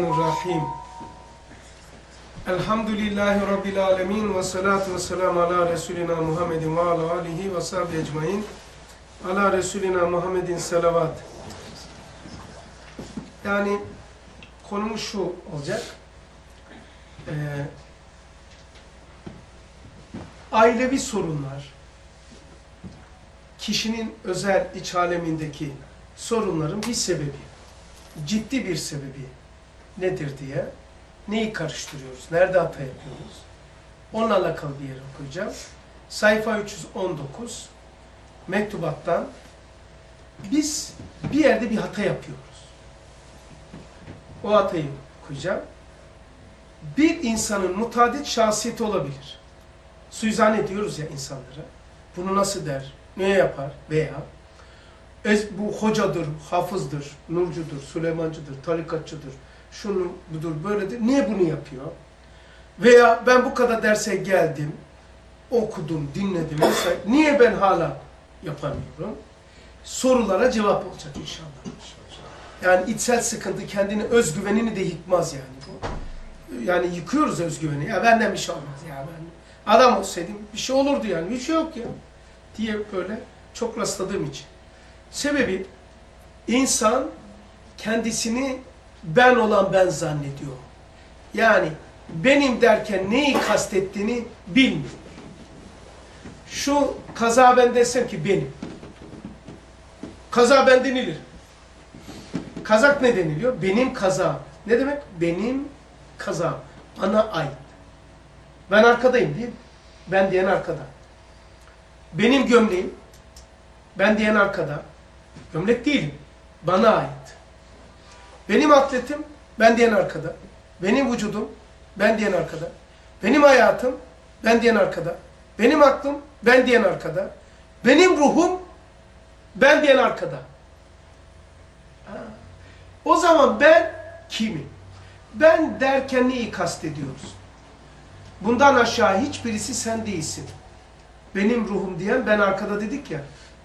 Bismillahirrahmanirrahim. Elhamdülillahi Rabbil alemin ve salatu ve selamu ala Resulina Muhammedin ve ala alihi ve sahibi ecmain. Ala Resulina Muhammedin selavat. Yani konumuz şu olacak. Ee, ailevi sorunlar, kişinin özel iç alemindeki sorunların bir sebebi, ciddi bir sebebi nedir diye neyi karıştırıyoruz, nerede hata yapıyoruz? Onunla alakalı bir yer okuyacağım. Sayfa 319 mektubattan biz bir yerde bir hata yapıyoruz. O hatayı okuyacağım. Bir insanın mutadit şahsiyeti olabilir. Suizan ediyoruz ya insanlara. Bunu nasıl der, ne yapar veya bu hocadır, hafızdır, nurcudur, Süleymancıdır, tarikatçıdır, şunu budur, böyledir. Niye bunu yapıyor? Veya ben bu kadar derse geldim, okudum, dinledim vesaire. Niye ben hala yapamıyorum? Sorulara cevap olacak inşallah. Yani içsel sıkıntı kendini, özgüvenini de yıkmaz yani bu. Yani yıkıyoruz özgüveni. Ya benden bir şey olmaz ya ben. Adam olsaydım bir şey olurdu yani. Bir şey yok ya. Diye böyle çok rastladığım için. Sebebi insan kendisini ben olan ben zannediyor. Yani benim derken neyi kastettiğini bilmiyor. Şu kaza ben desem ki benim. Kaza ben denilir. Kazak ne deniliyor? Benim kaza. Ne demek? Benim kaza. Bana ait. Ben arkadayım değil mi? Ben diyen arkada. Benim gömleğim. Ben diyen arkada. Gömlek değilim. Bana ait. Benim atletim. Ben diyen arkada. Benim vücudum. Ben diyen arkada. Benim hayatım. Ben diyen arkada. Benim aklım. Ben diyen arkada. Benim ruhum. Ben diyen arkada. O zaman ben kimim? Ben derken neyi kastediyoruz? Bundan aşağı hiçbirisi sen değilsin. Benim ruhum diyen ben arkada dedik ya.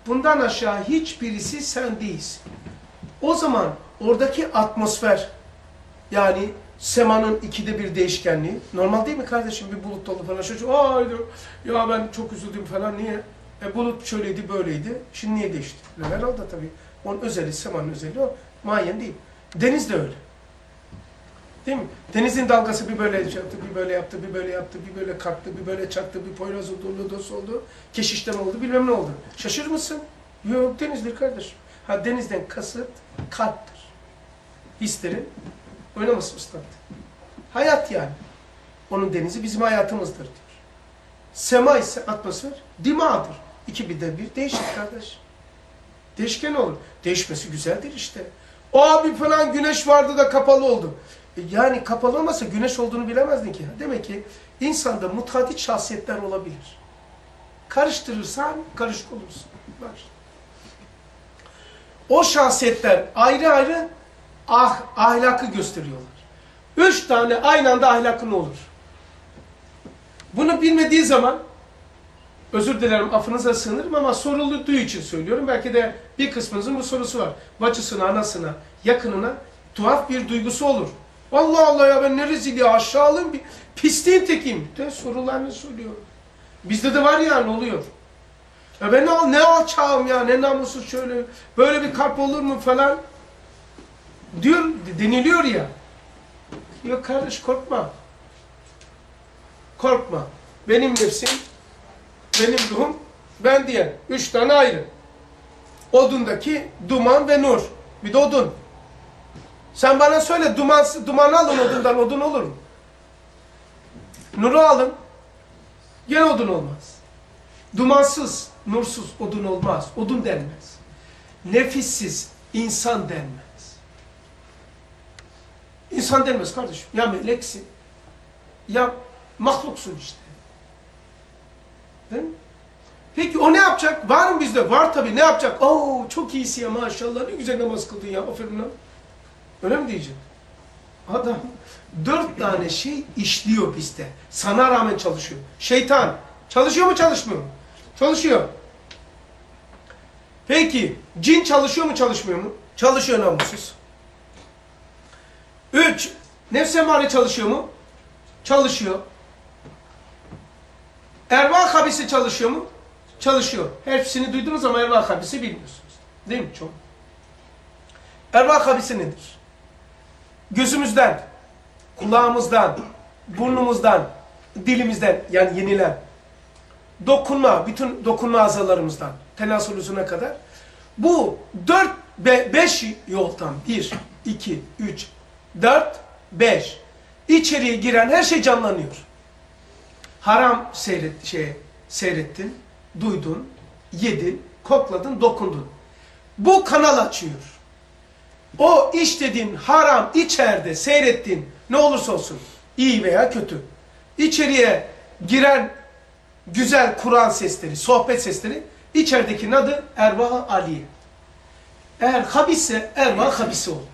Bundan aşağı hiçbirisi sen değilsin. O zaman oradaki atmosfer yani semanın ikide bir değişkenliği normal değil mi kardeşim bir bulut dolu falan şöyle Aa, ya ben çok üzüldüm falan niye? E, bulut şöyleydi böyleydi şimdi niye değişti? Herhalde tabii onun özeli semanın özeli o mayen değil. Deniz de öyle. Değil mi? Denizin dalgası bir böyle yaptı, bir böyle yaptı, bir böyle yaptı, bir böyle kalktı, bir böyle çaktı, bir Poyraz oldu, Lodos oldu, keşişten oldu, bilmem ne oldu. Şaşırır mısın? Yok denizdir kardeşim. Ha denizden kasıt kalptir. Hislerin oynaması ustad. Hayat yani. Onun denizi bizim hayatımızdır diyor. Sema ise atmosfer dimadır. İki bir de bir değişir kardeş. Değişken olur. Değişmesi güzeldir işte. O abi falan güneş vardı da kapalı oldu. Yani kapalı olmasa güneş olduğunu bilemezdin ki. Demek ki insanda mutadit şahsiyetler olabilir. Karıştırırsan karışık olursun. Bak. O şahsiyetler ayrı ayrı ah, ahlakı gösteriyorlar. Üç tane aynı anda ahlakın olur. Bunu bilmediği zaman özür dilerim affınıza sığınırım ama sorulduğu için söylüyorum. Belki de bir kısmınızın bu sorusu var. Bacısına, anasına, yakınına tuhaf bir duygusu olur. Allah Allah ya ben ne rezili aşağılığım pisliğin tekiyim. De sorularını söylüyorum. Bizde de var ya ne oluyor? Ya ben ne, ne alçağım ya ne namussuz şöyle böyle bir kalp olur mu falan diyor deniliyor ya. Yok kardeş korkma. Korkma. Benim nefsim, benim ruhum, ben diyen. Üç tane ayrı. Odundaki duman ve nur. Bir de odun. Sen bana söyle duman, dumanı alın odundan odun olur mu? Nuru alın. Gene odun olmaz. Dumansız, nursuz odun olmaz. Odun denmez. Nefissiz insan denmez. İnsan denmez kardeşim. Ya meleksin ya mahluksun işte. Değil? Peki o ne yapacak? Var mı bizde? Var tabii. Ne yapacak? Oo çok iyisi ya maşallah ne güzel namaz kıldın ya. Aferin lan. Öyle mi diyecek? Adam dört tane şey işliyor bizde. Sana rağmen çalışıyor. Şeytan çalışıyor mu çalışmıyor mu? Çalışıyor. Peki cin çalışıyor mu çalışmıyor mu? Çalışıyor namussuz. Üç, Nefs emare çalışıyor mu? Çalışıyor. Ervah habisi çalışıyor mu? Çalışıyor. Hepsini duydunuz ama ervah habisi bilmiyorsunuz. Değil mi çok? Ervah habisi nedir? Gözümüzden, kulağımızdan, burnumuzdan, dilimizden yani yenilen dokunma, bütün dokunma azalarımızdan tenasülüsüne kadar bu 4 ve 5 yoldan 1, 2, 3, 4, 5 içeriye giren her şey canlanıyor. Haram seyret, şey, seyrettin, duydun, yedin, kokladın, dokundun. Bu kanal açıyor. O işlediğin haram içeride seyrettiğin ne olursa olsun iyi veya kötü. içeriye giren güzel Kur'an sesleri, sohbet sesleri içerideki adı ervah aliye. Eğer habisse ervah habisi oluyor.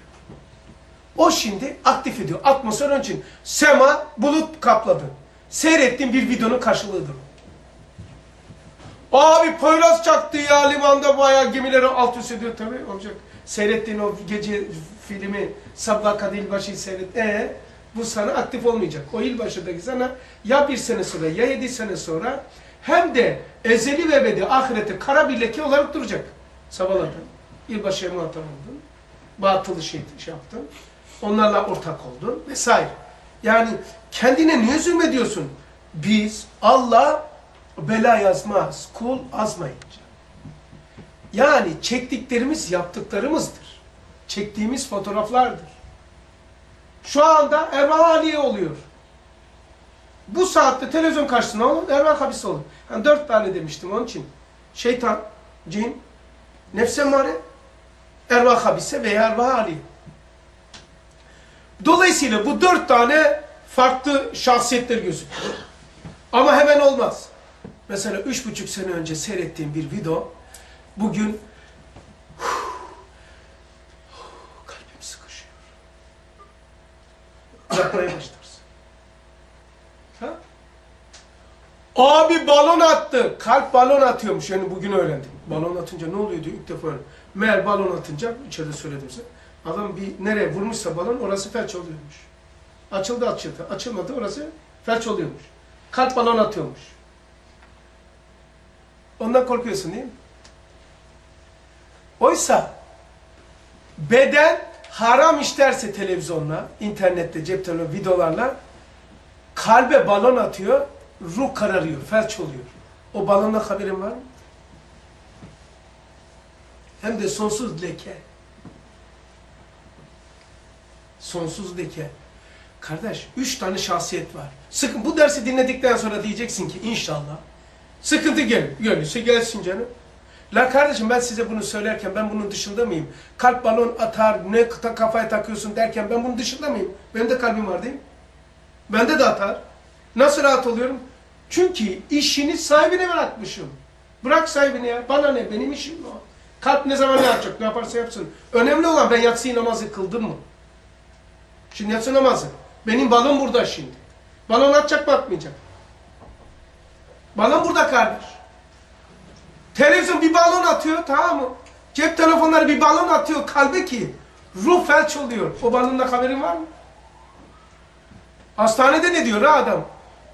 O şimdi aktif ediyor. Atmosfer için. Sema bulut kapladı. Seyrettiğin bir videonun karşılığıdır. Abi Poyraz çaktı ya limanda bayağı gemileri alt üst ediyor tabii olacak. Seyrettiğin o gece filmi Sabah Kadı İlbaşı'yı seyret. E bu sana aktif olmayacak. O yılbaşındaki sana ya bir sene sonra ya yedi sene sonra hem de ezeli ve ebedi ahirette kara bir leke olarak duracak. Sabahladın. Yılbaşıya muhatap oldun. Batılı şey, şey yaptın. Onlarla ortak oldun vesaire. Yani kendine niye zulmediyorsun? Biz Allah bela yazmaz. Kul azmayınca. Yani çektiklerimiz yaptıklarımızdır. Çektiğimiz fotoğraflardır. Şu anda Erva Aliye oluyor. Bu saatte televizyon karşısında olur, Erva Habisi olur. Yani dört tane demiştim onun için. Şeytan, cin, nefse mare, Erva Habise veya Erva Aliye. Dolayısıyla bu dört tane farklı şahsiyetler gözüküyor. Ama hemen olmaz. Mesela üç buçuk sene önce seyrettiğim bir video, bugün kalbim sıkışıyor. Yapmaya başlarsın. Ha? Abi balon attı. Kalp balon atıyormuş. Yani bugün öğrendim. Balon atınca ne oluyor diyor ilk defa öğrendim. Meğer balon atınca, içeride söyledim size. Adam bir nereye vurmuşsa balon orası felç oluyormuş. Açıldı açıldı. Açılmadı orası felç oluyormuş. Kalp balon atıyormuş. Ondan korkuyorsun değil mi? Oysa beden haram işlerse televizyonla, internette, cep telefonu, videolarla kalbe balon atıyor, ruh kararıyor, felç oluyor. O balonla haberin var? Hem de sonsuz leke. Sonsuz leke. Kardeş, üç tane şahsiyet var. Sıkın bu dersi dinledikten sonra diyeceksin ki inşallah sıkıntı gel, gelirse gelsin canım. La kardeşim ben size bunu söylerken ben bunun dışında mıyım? Kalp balon atar, ne kafaya takıyorsun derken ben bunun dışında mıyım? Benim de kalbim var değil mi? Bende de atar. Nasıl rahat oluyorum? Çünkü işini sahibine bırakmışım. Bırak sahibine ya. Bana ne? Benim işim o. Kalp ne zaman ne yapacak? Ne yaparsa yapsın. Önemli olan ben yatsı namazı kıldım mı? Şimdi yatsı namazı. Benim balon burada şimdi. Balon atacak mı atmayacak? Balon burada kardeş. Televizyon bir balon atıyor tamam mı? Cep telefonları bir balon atıyor kalbe ki ruh felç oluyor. O balonda haberin var mı? Hastanede ne diyor ha adam?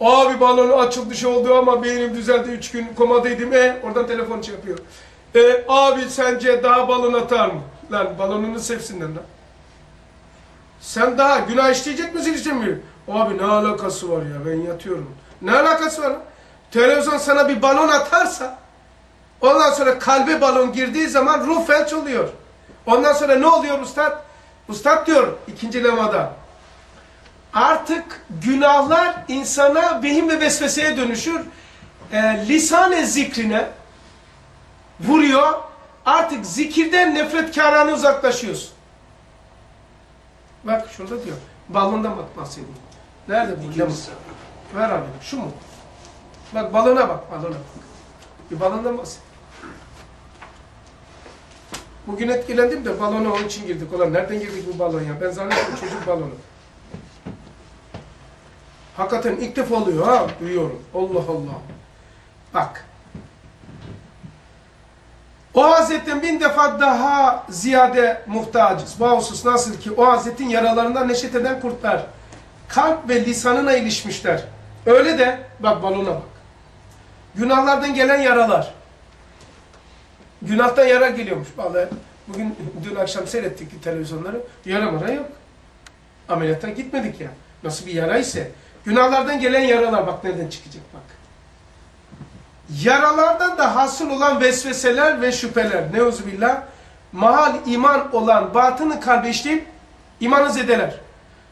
Abi balonu açıldı şey oldu ama beynim düzeldi 3 gün komadaydım. E oradan telefon şey. E, abi sence daha balon atar mı? Lan balonunu sevsinler lan. Sen daha günah işleyecek misin istemiyor? Abi ne alakası var ya ben yatıyorum. Ne alakası var? Televizyon sana bir balon atarsa ondan sonra kalbe balon girdiği zaman ruh felç oluyor. Ondan sonra ne oluyor ustad? Ustad diyor ikinci lemada. Artık günahlar insana vehim ve vesveseye dönüşür. E, lisan zikrine vuruyor. Artık zikirden nefretkârane uzaklaşıyorsun. Bak şurada diyor. Balondan bak bahsedeyim. Nerede bu? Lemur. Ver abi. Şu mu? Bak balona bak. Balona bak. Bir balondan bahsedeyim. Bugün etkilendim de balona onun için girdik. Ulan nereden girdik bu balon ya? Ben zannettim çocuk balonu. Hakikaten ilk defa oluyor ha. Duyuyorum. Allah Allah. Bak. O Hazretten bin defa daha ziyade muhtacız. Bu nasıl ki o Hazretin yaralarından neşet eden kurtlar. kalp ve lisanına ilişmişler. Öyle de bak balona bak. Günahlardan gelen yaralar. Günahtan yara geliyormuş. Vallahi bugün dün akşam seyrettik televizyonları. Yara mara yok. Ameliyata gitmedik ya. Nasıl bir yara ise. Günahlardan gelen yaralar bak nereden çıkacak bak. Yaralardan da hasıl olan vesveseler ve şüpheler. Neuzubillah. Mahal iman olan batını kalbe işleyip imanı zedeler.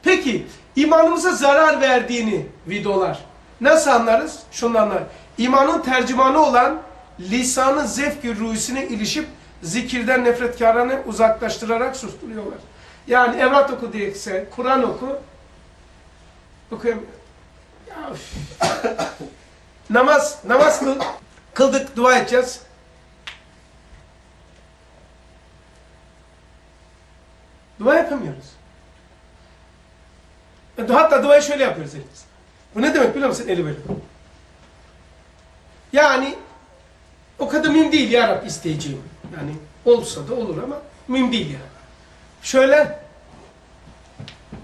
Peki imanımıza zarar verdiğini videolar. Nasıl anlarız? Şunu anlar. İmanın tercümanı olan lisanı zevk-i ruhusine ilişip zikirden nefretkarını uzaklaştırarak susturuyorlar. Yani evrat oku diyekse, Kur'an oku, okuyamıyor. Namaz, namaz kıl, kıldık, dua edeceğiz. Dua yapamıyoruz. E, Hatta duayı şöyle yapıyoruz elimiz. Bu ne demek biliyor musun? Eli böyle. Yani o kadar mühim değil ya Rab isteyeceğim. Yani olsa da olur ama mühim değil yani. Şöyle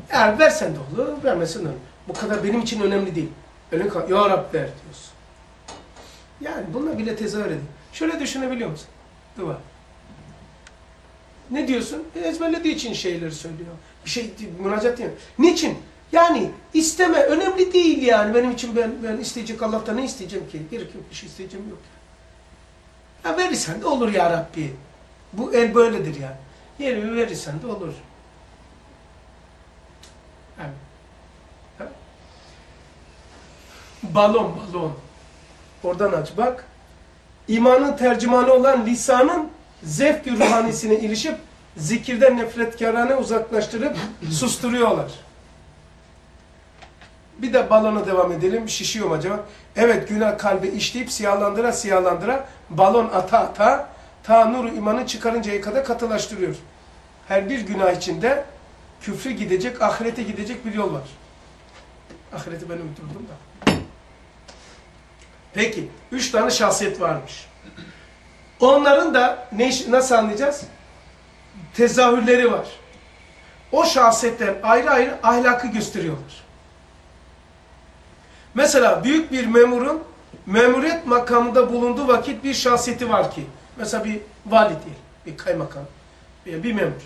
eğer versen de olur, vermesen de olur. Bu kadar benim için önemli değil. Öyle kal. Ya Rab ver diyorsun. Yani bununla bile tezahür edin. Şöyle düşünebiliyor musun? Dua. Ne diyorsun? E, ezberlediği için şeyleri söylüyor. Bir şey müracaat değil. Niçin? Yani isteme önemli değil yani. Benim için ben, ben isteyecek Allah'tan ne isteyeceğim ki? Gerek bir şey isteyeceğim yok. Ya verirsen de olur ya Rabbi. Bu el böyledir yani. Yerimi verirsen de olur. Balon balon. Oradan aç bak. İmanın tercümanı olan lisanın zevk-i ruhanisine ilişip zikirden nefretkarane uzaklaştırıp susturuyorlar. Bir de balona devam edelim. Şişiyor mu acaba? Evet günah kalbi işleyip siyahlandıra siyahlandıra balon ata ata ta nuru imanı çıkarıncaya kadar katılaştırıyor. Her bir günah içinde küfrü gidecek, ahirete gidecek bir yol var. Ahireti ben uydurdum da. Peki, üç tane şahsiyet varmış. Onların da ne, nasıl anlayacağız? Tezahürleri var. O şahsiyetler ayrı ayrı ahlakı gösteriyorlar. Mesela büyük bir memurun memuriyet makamında bulunduğu vakit bir şahsiyeti var ki. Mesela bir vali değil, bir kaymakam bir memur.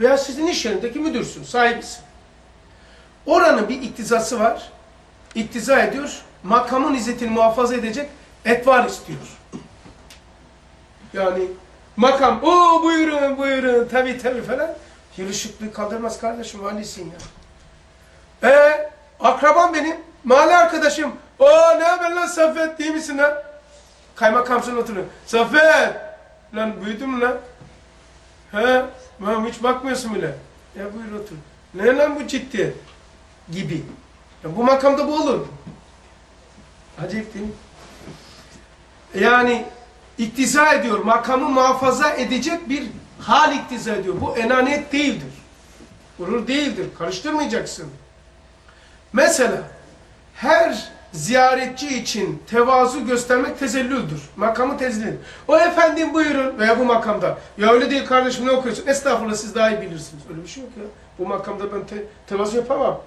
Veya sizin iş yerindeki müdürsün, sahibisin. Oranın bir iktizası var. İktiza ediyor. Makamın izzetini muhafaza edecek etvar istiyor. Yani makam, o buyurun buyurun tabi tabi falan. Yılışıklığı kaldırmaz kardeşim valisin ya. E akrabam benim, mahalle arkadaşım. O ne haber lan Saffet değil misin lan? Kaymakamsın oturuyor. Saffet! Lan büyüdün mü lan? He? Ben hiç bakmıyorsun bile. Ya buyur otur. Ne lan bu ciddi? Gibi. Ya bu makamda bu olur. Acayip değil mi? Yani iktiza ediyor. Makamı muhafaza edecek bir hal iktiza ediyor. Bu enaniyet değildir. Gurur değildir. Karıştırmayacaksın. Mesela her ziyaretçi için tevazu göstermek tezellüldür. Makamı tezellül. O efendim buyurun veya bu makamda. Ya öyle değil kardeşim ne okuyorsun? Estağfurullah siz daha iyi bilirsiniz. Öyle bir şey yok ya. Bu makamda ben te tevazu yapamam.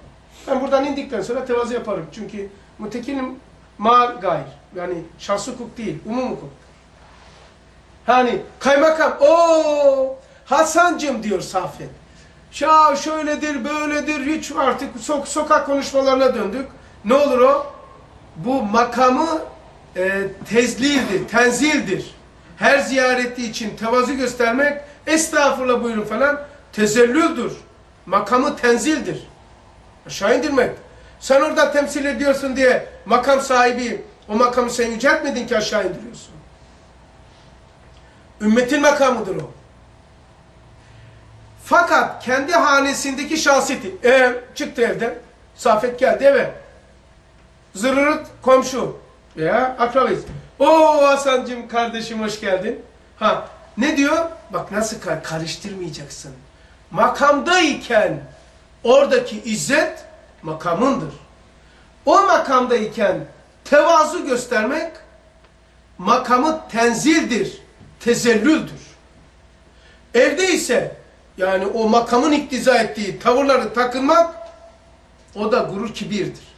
Ben buradan indikten sonra tevazu yaparım. Çünkü mutekilim mal gayr. Yani şahsı hukuk değil, umum hukuk. Hani kaymakam, o Hasancım diyor Safet. Ya şöyledir, böyledir, hiç artık sok sokak konuşmalarına döndük. Ne olur o? Bu makamı e, tezlildir, tenzildir. Her ziyareti için tevazu göstermek, estağfurullah buyurun falan, tezellüldür. Makamı tenzildir. Aşağı indirmek. Sen orada temsil ediyorsun diye makam sahibi, o makamı sen yüceltmedin ki aşağı indiriyorsun. Ümmetin makamıdır o. Fakat kendi hanesindeki şahsiyeti, e, çıktı evden, Safet geldi eve. Zırırıt komşu veya akrabayız. Oo Hasan'cığım kardeşim hoş geldin. Ha ne diyor? Bak nasıl kar karıştırmayacaksın. Makamdayken oradaki izzet makamındır. O makamdayken tevazu göstermek makamı tenzildir, tezellüldür. Evde ise yani o makamın iktiza ettiği tavırları takınmak O da gurur kibirdir.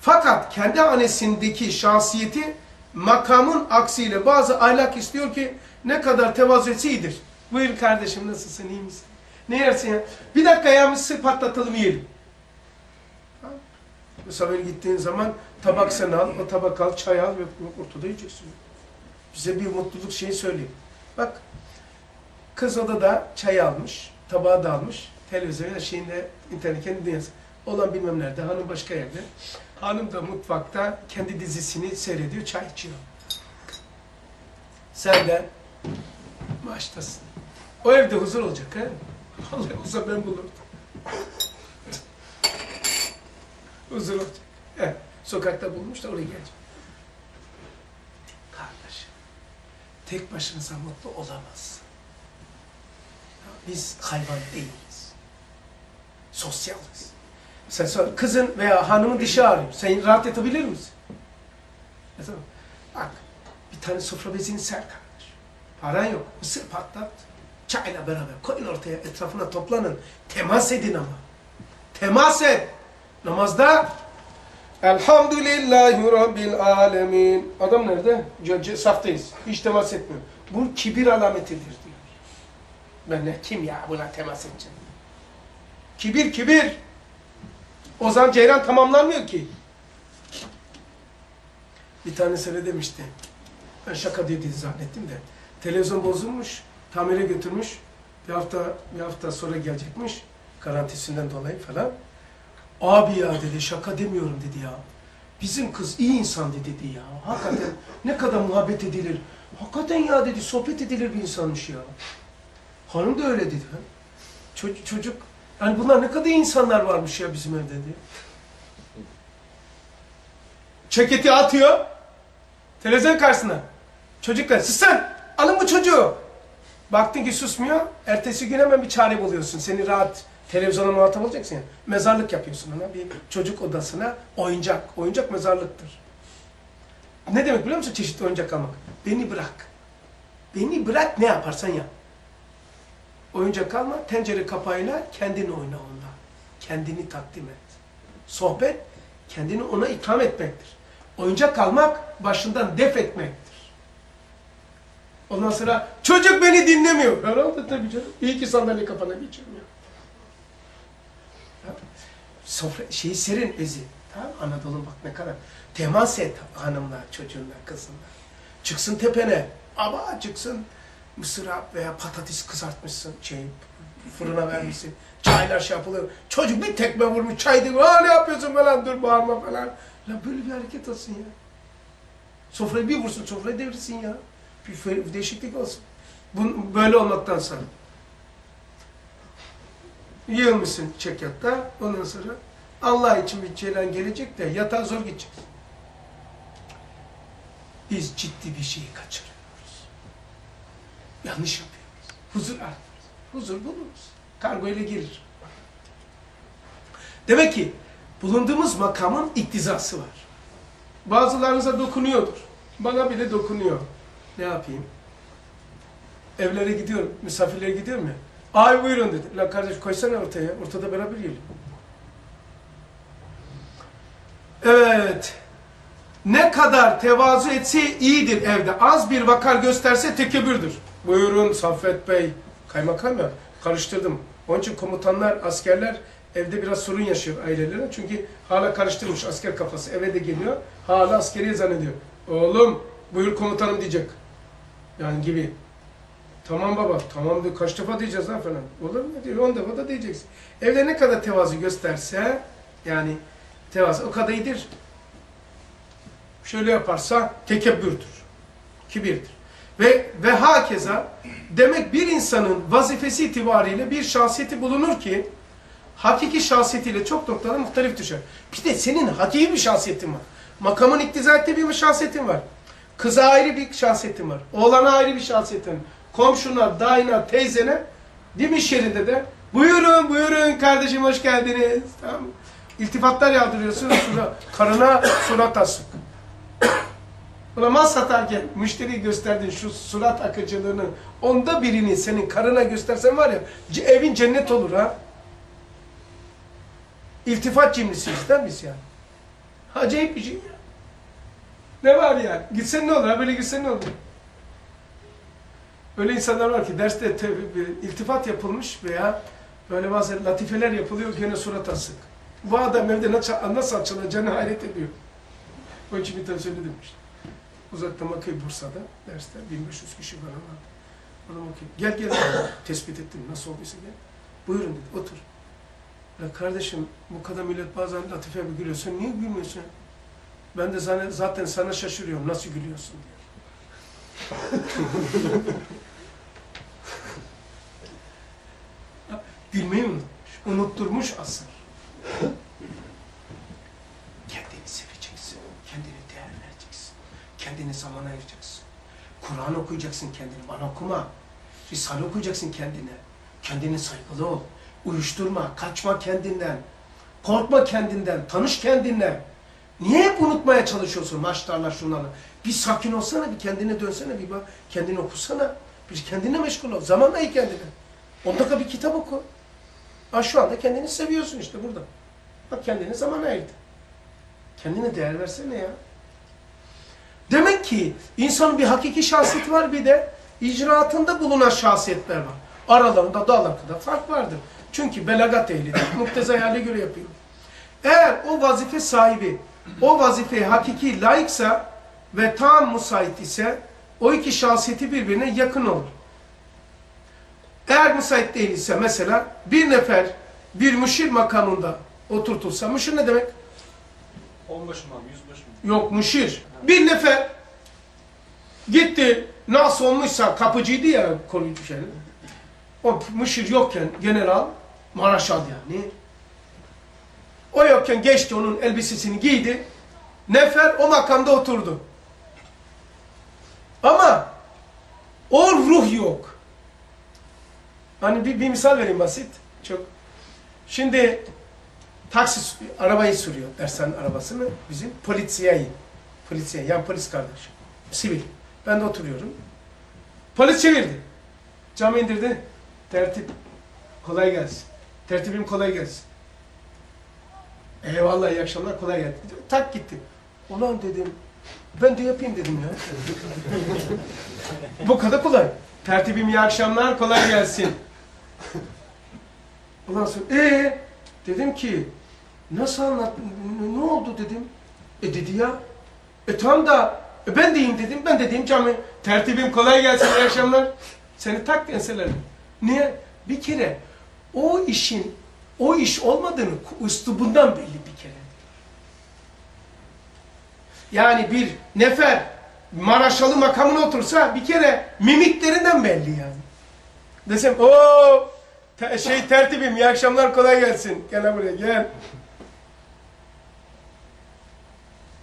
Fakat kendi hanesindeki şahsiyeti makamın aksiyle bazı ahlak istiyor ki ne kadar tevazu etse iyidir. Buyur kardeşim nasılsın iyi misin? Ne yersin ya? Bir dakika ya mısır patlatalım yiyelim. Mesela gittiğin zaman tabak sen al, o tabak al, çay al ve ortada yiyeceksin. Bize bir mutluluk şeyi söyleyeyim. Bak kız odada çay almış, tabağı da almış, televizyonda şeyinde internet kendi dünyası. Olan bilmem nerede, hanım başka yerde. Hanım da mutfakta kendi dizisini seyrediyor, çay içiyor. Sen de maaştasın. O evde huzur olacak ha? Vallahi olsa ben bulurdum. huzur olacak. He, sokakta bulmuş da oraya gelecek. Kardeşim, tek başınıza mutlu olamazsın. Biz hayvan değiliz. Sosyalız. Sen sor, kızın veya hanımın dişi ağrıyor. Sen rahat edebilir misin? Mesela, bak, bir tane sofra bezini ser kardeş. Paran yok. Mısır patlat. Çayla beraber koyun ortaya. Etrafına toplanın. Temas edin ama. Temas et. Namazda Elhamdülillahi Rabbil Alemin. Adam nerede? C saftayız. Hiç temas etmiyor. Bu kibir alametidir diyor. Ben ne kim ya buna temas edeceğim. Kibir kibir. O zaman ceyran tamamlanmıyor ki. Bir tanesi öyle demişti. Ben şaka diye dedi zannettim de. Televizyon bozulmuş, tamire götürmüş. Bir hafta bir hafta sonra gelecekmiş. Garantisinden dolayı falan. Abi ya dedi şaka demiyorum dedi ya. Bizim kız iyi insan dedi ya. Hakikaten ne kadar muhabbet edilir. Hakikaten ya dedi sohbet edilir bir insanmış ya. Hanım da öyle dedi. Çocuk, çocuk yani bunlar ne kadar insanlar varmış ya bizim evde dedi. Çeketi atıyor. Televizyon karşısına. Çocuklar sussan alın bu çocuğu. Baktın ki susmuyor. Ertesi gün hemen bir çare buluyorsun. Seni rahat televizyona muhatap olacaksın ya. Mezarlık yapıyorsun ona. Bir çocuk odasına oyuncak. Oyuncak mezarlıktır. Ne demek biliyor musun çeşitli oyuncak almak? Beni bırak. Beni bırak ne yaparsan yap. Oyuncak alma, tencere kapağıyla kendini oyna onunla. Kendini takdim et. Sohbet, kendini ona ikram etmektir. Oyuncak almak, başından def etmektir. Ondan sonra çocuk beni dinlemiyor. Herhalde tabii canım. İyi ki sandalye kafana geçiyorum. Sofra, şeyi serin ezi. Tamam Anadolu bak ne kadar. Temas et hanımla, çocuğunla, kızınla. Çıksın tepene. Ama çıksın mısıra veya patates kızartmışsın. Şey, fırına vermişsin. Çaylar şey yapılıyor. Çocuk bir tekme vurmuş. Çay diyor. Aa ne yapıyorsun falan. Dur bağırma falan. La böyle bir hareket olsun ya. Sofrayı bir vursun. Sofrayı devirsin ya. Bir değişiklik olsun. Bu, böyle olmaktan sonra. Yığılmışsın çekyatta. Ondan sonra Allah için bir ceylan gelecek de yatağa zor gidecek. Biz ciddi bir şeyi kaçırıyoruz. Yanlış yapıyoruz. Huzur arıyoruz. Huzur buluruz. Kargo ile gelir. Demek ki bulunduğumuz makamın iktizası var. Bazılarınıza dokunuyordur. Bana bile dokunuyor. Ne yapayım? Evlere gidiyorum, misafirlere gidiyorum ya. Ay buyurun dedi. La kardeş koysana ortaya, ortada beraber yiyelim. Evet. Ne kadar tevazu etse iyidir evde. Az bir vakar gösterse tekebbürdür. Buyurun Saffet Bey. Kaymakam ya, karıştırdım. Onun için komutanlar, askerler evde biraz sorun yaşıyor ailelerine. Çünkü hala karıştırmış asker kafası. Eve de geliyor, hala askeriye zannediyor. Oğlum, buyur komutanım diyecek. Yani gibi. Tamam baba, tamam diyor. Kaç defa diyeceğiz ha falan. Olur mu diyor. On defa da diyeceksin. Evde ne kadar tevazu gösterse, yani tevazu o kadar iyidir. Şöyle yaparsa tekebbürdür. Kibirdir. Ve ve hakeza demek bir insanın vazifesi itibariyle bir şahsiyeti bulunur ki hakiki şahsiyetiyle çok noktada muhtelif düşer. Bir de senin hakiki bir şahsiyetin var. Makamın iktiza bir şahsiyetin var. Kıza ayrı bir şahsiyetin var. Oğlana ayrı bir şahsiyetin. Komşuna, dayına, teyzene değil mi iş yerinde de buyurun buyurun kardeşim hoş geldiniz. Tamam İltifatlar yağdırıyorsun. Sura, karına surat asık. Buna mal satarken müşteriyi gösterdin şu surat akıcılığını onda birini senin karına göstersen var ya evin cennet olur ha. İltifat cimrisiyiz değil biz yani? Acayip bir şey ya. Ne var yani? Gitsen ne olur? Ha böyle gitsen ne olur? Öyle insanlar var ki derste te- iltifat yapılmış veya böyle bazı latifeler yapılıyor gene surat asık. Bu adam evde nasıl açılacağını hayret ediyor. Onun için bir tane söyledim işte. Uzaktan bakıyor Bursa'da derste 1500 kişi falan var. Adam bakıyor. Gel gel tespit ettim nasıl olduysa gel. Buyurun dedi otur. Ya kardeşim bu kadar millet bazen latife bir gülüyor. Sen niye gülmüyorsun? Ben de zaten, zaten sana şaşırıyorum. Nasıl gülüyorsun diyor. Gülmeyi unutmuş. Unutturmuş asıl. Kendini seveceksin. Kendine değer vereceksin. Kendine zaman ayıracaksın. Kur'an okuyacaksın kendini. Bana okuma. Risale okuyacaksın kendine. Kendine saygılı ol. Uyuşturma. Kaçma kendinden. Korkma kendinden. Tanış kendinle. Niye hep unutmaya çalışıyorsun maçlarla şunlarla? Bir sakin olsana, bir kendine dönsene, bir bak, kendini okusana. Bir kendine meşgul ol. Zaman ayır kendine. 10 dakika bir kitap oku. Ha şu anda kendini seviyorsun işte burada. Bak kendine zaman ayırdı. Kendine değer versene ya. Demek ki insanın bir hakiki şahsiyeti var bir de icraatında bulunan şahsiyetler var. Aralarında dağlar kadar fark vardır. Çünkü belagat ehlidir. Muktezai hale göre yapıyor. Eğer o vazife sahibi o vazifeye hakiki layıksa ve tam müsait ise o iki şahsiyeti birbirine yakın olur. Eğer müsait değil ise mesela bir nefer bir müşir makamında oturtulsa, müşir ne demek? Onbaşı mı yüzbaşı mı? Yok müşir. Bir nefer gitti nasıl olmuşsa kapıcıydı ya koruyucu şey. O müşir yokken general Maraşal yani. O yokken geçti onun elbisesini giydi. Nefer o makamda oturdu. Ama o ruh yok. Hani bir, bir misal vereyim basit. Çok. Şimdi taksi, arabayı sürüyor. Dersen arabasını bizim polisiyeyi. Polisiye, yani polis kardeş. Sivil. Ben de oturuyorum. Polis çevirdi. Camı indirdi. Tertip. Kolay gelsin. Tertibim kolay gelsin. Eyvallah iyi akşamlar kolay gelsin. Tak gitti. Ulan dedim. Ben de yapayım dedim ya. Bu kadar kolay. Tertibim iyi akşamlar kolay gelsin. Ondan sonra ee dedim ki nasıl anlat ne oldu dedim. E dedi ya e tamam da e ben deyim dedim. Ben dediğim cami tertibim kolay gelsin iyi akşamlar. Seni tak enselerine. Niye? Bir kere o işin o iş olmadığını üslubundan belli bir kere. Yani bir nefer Maraşalı makamına otursa bir kere mimiklerinden belli yani. Desem o te şey tertibim iyi akşamlar kolay gelsin. Gel buraya gel.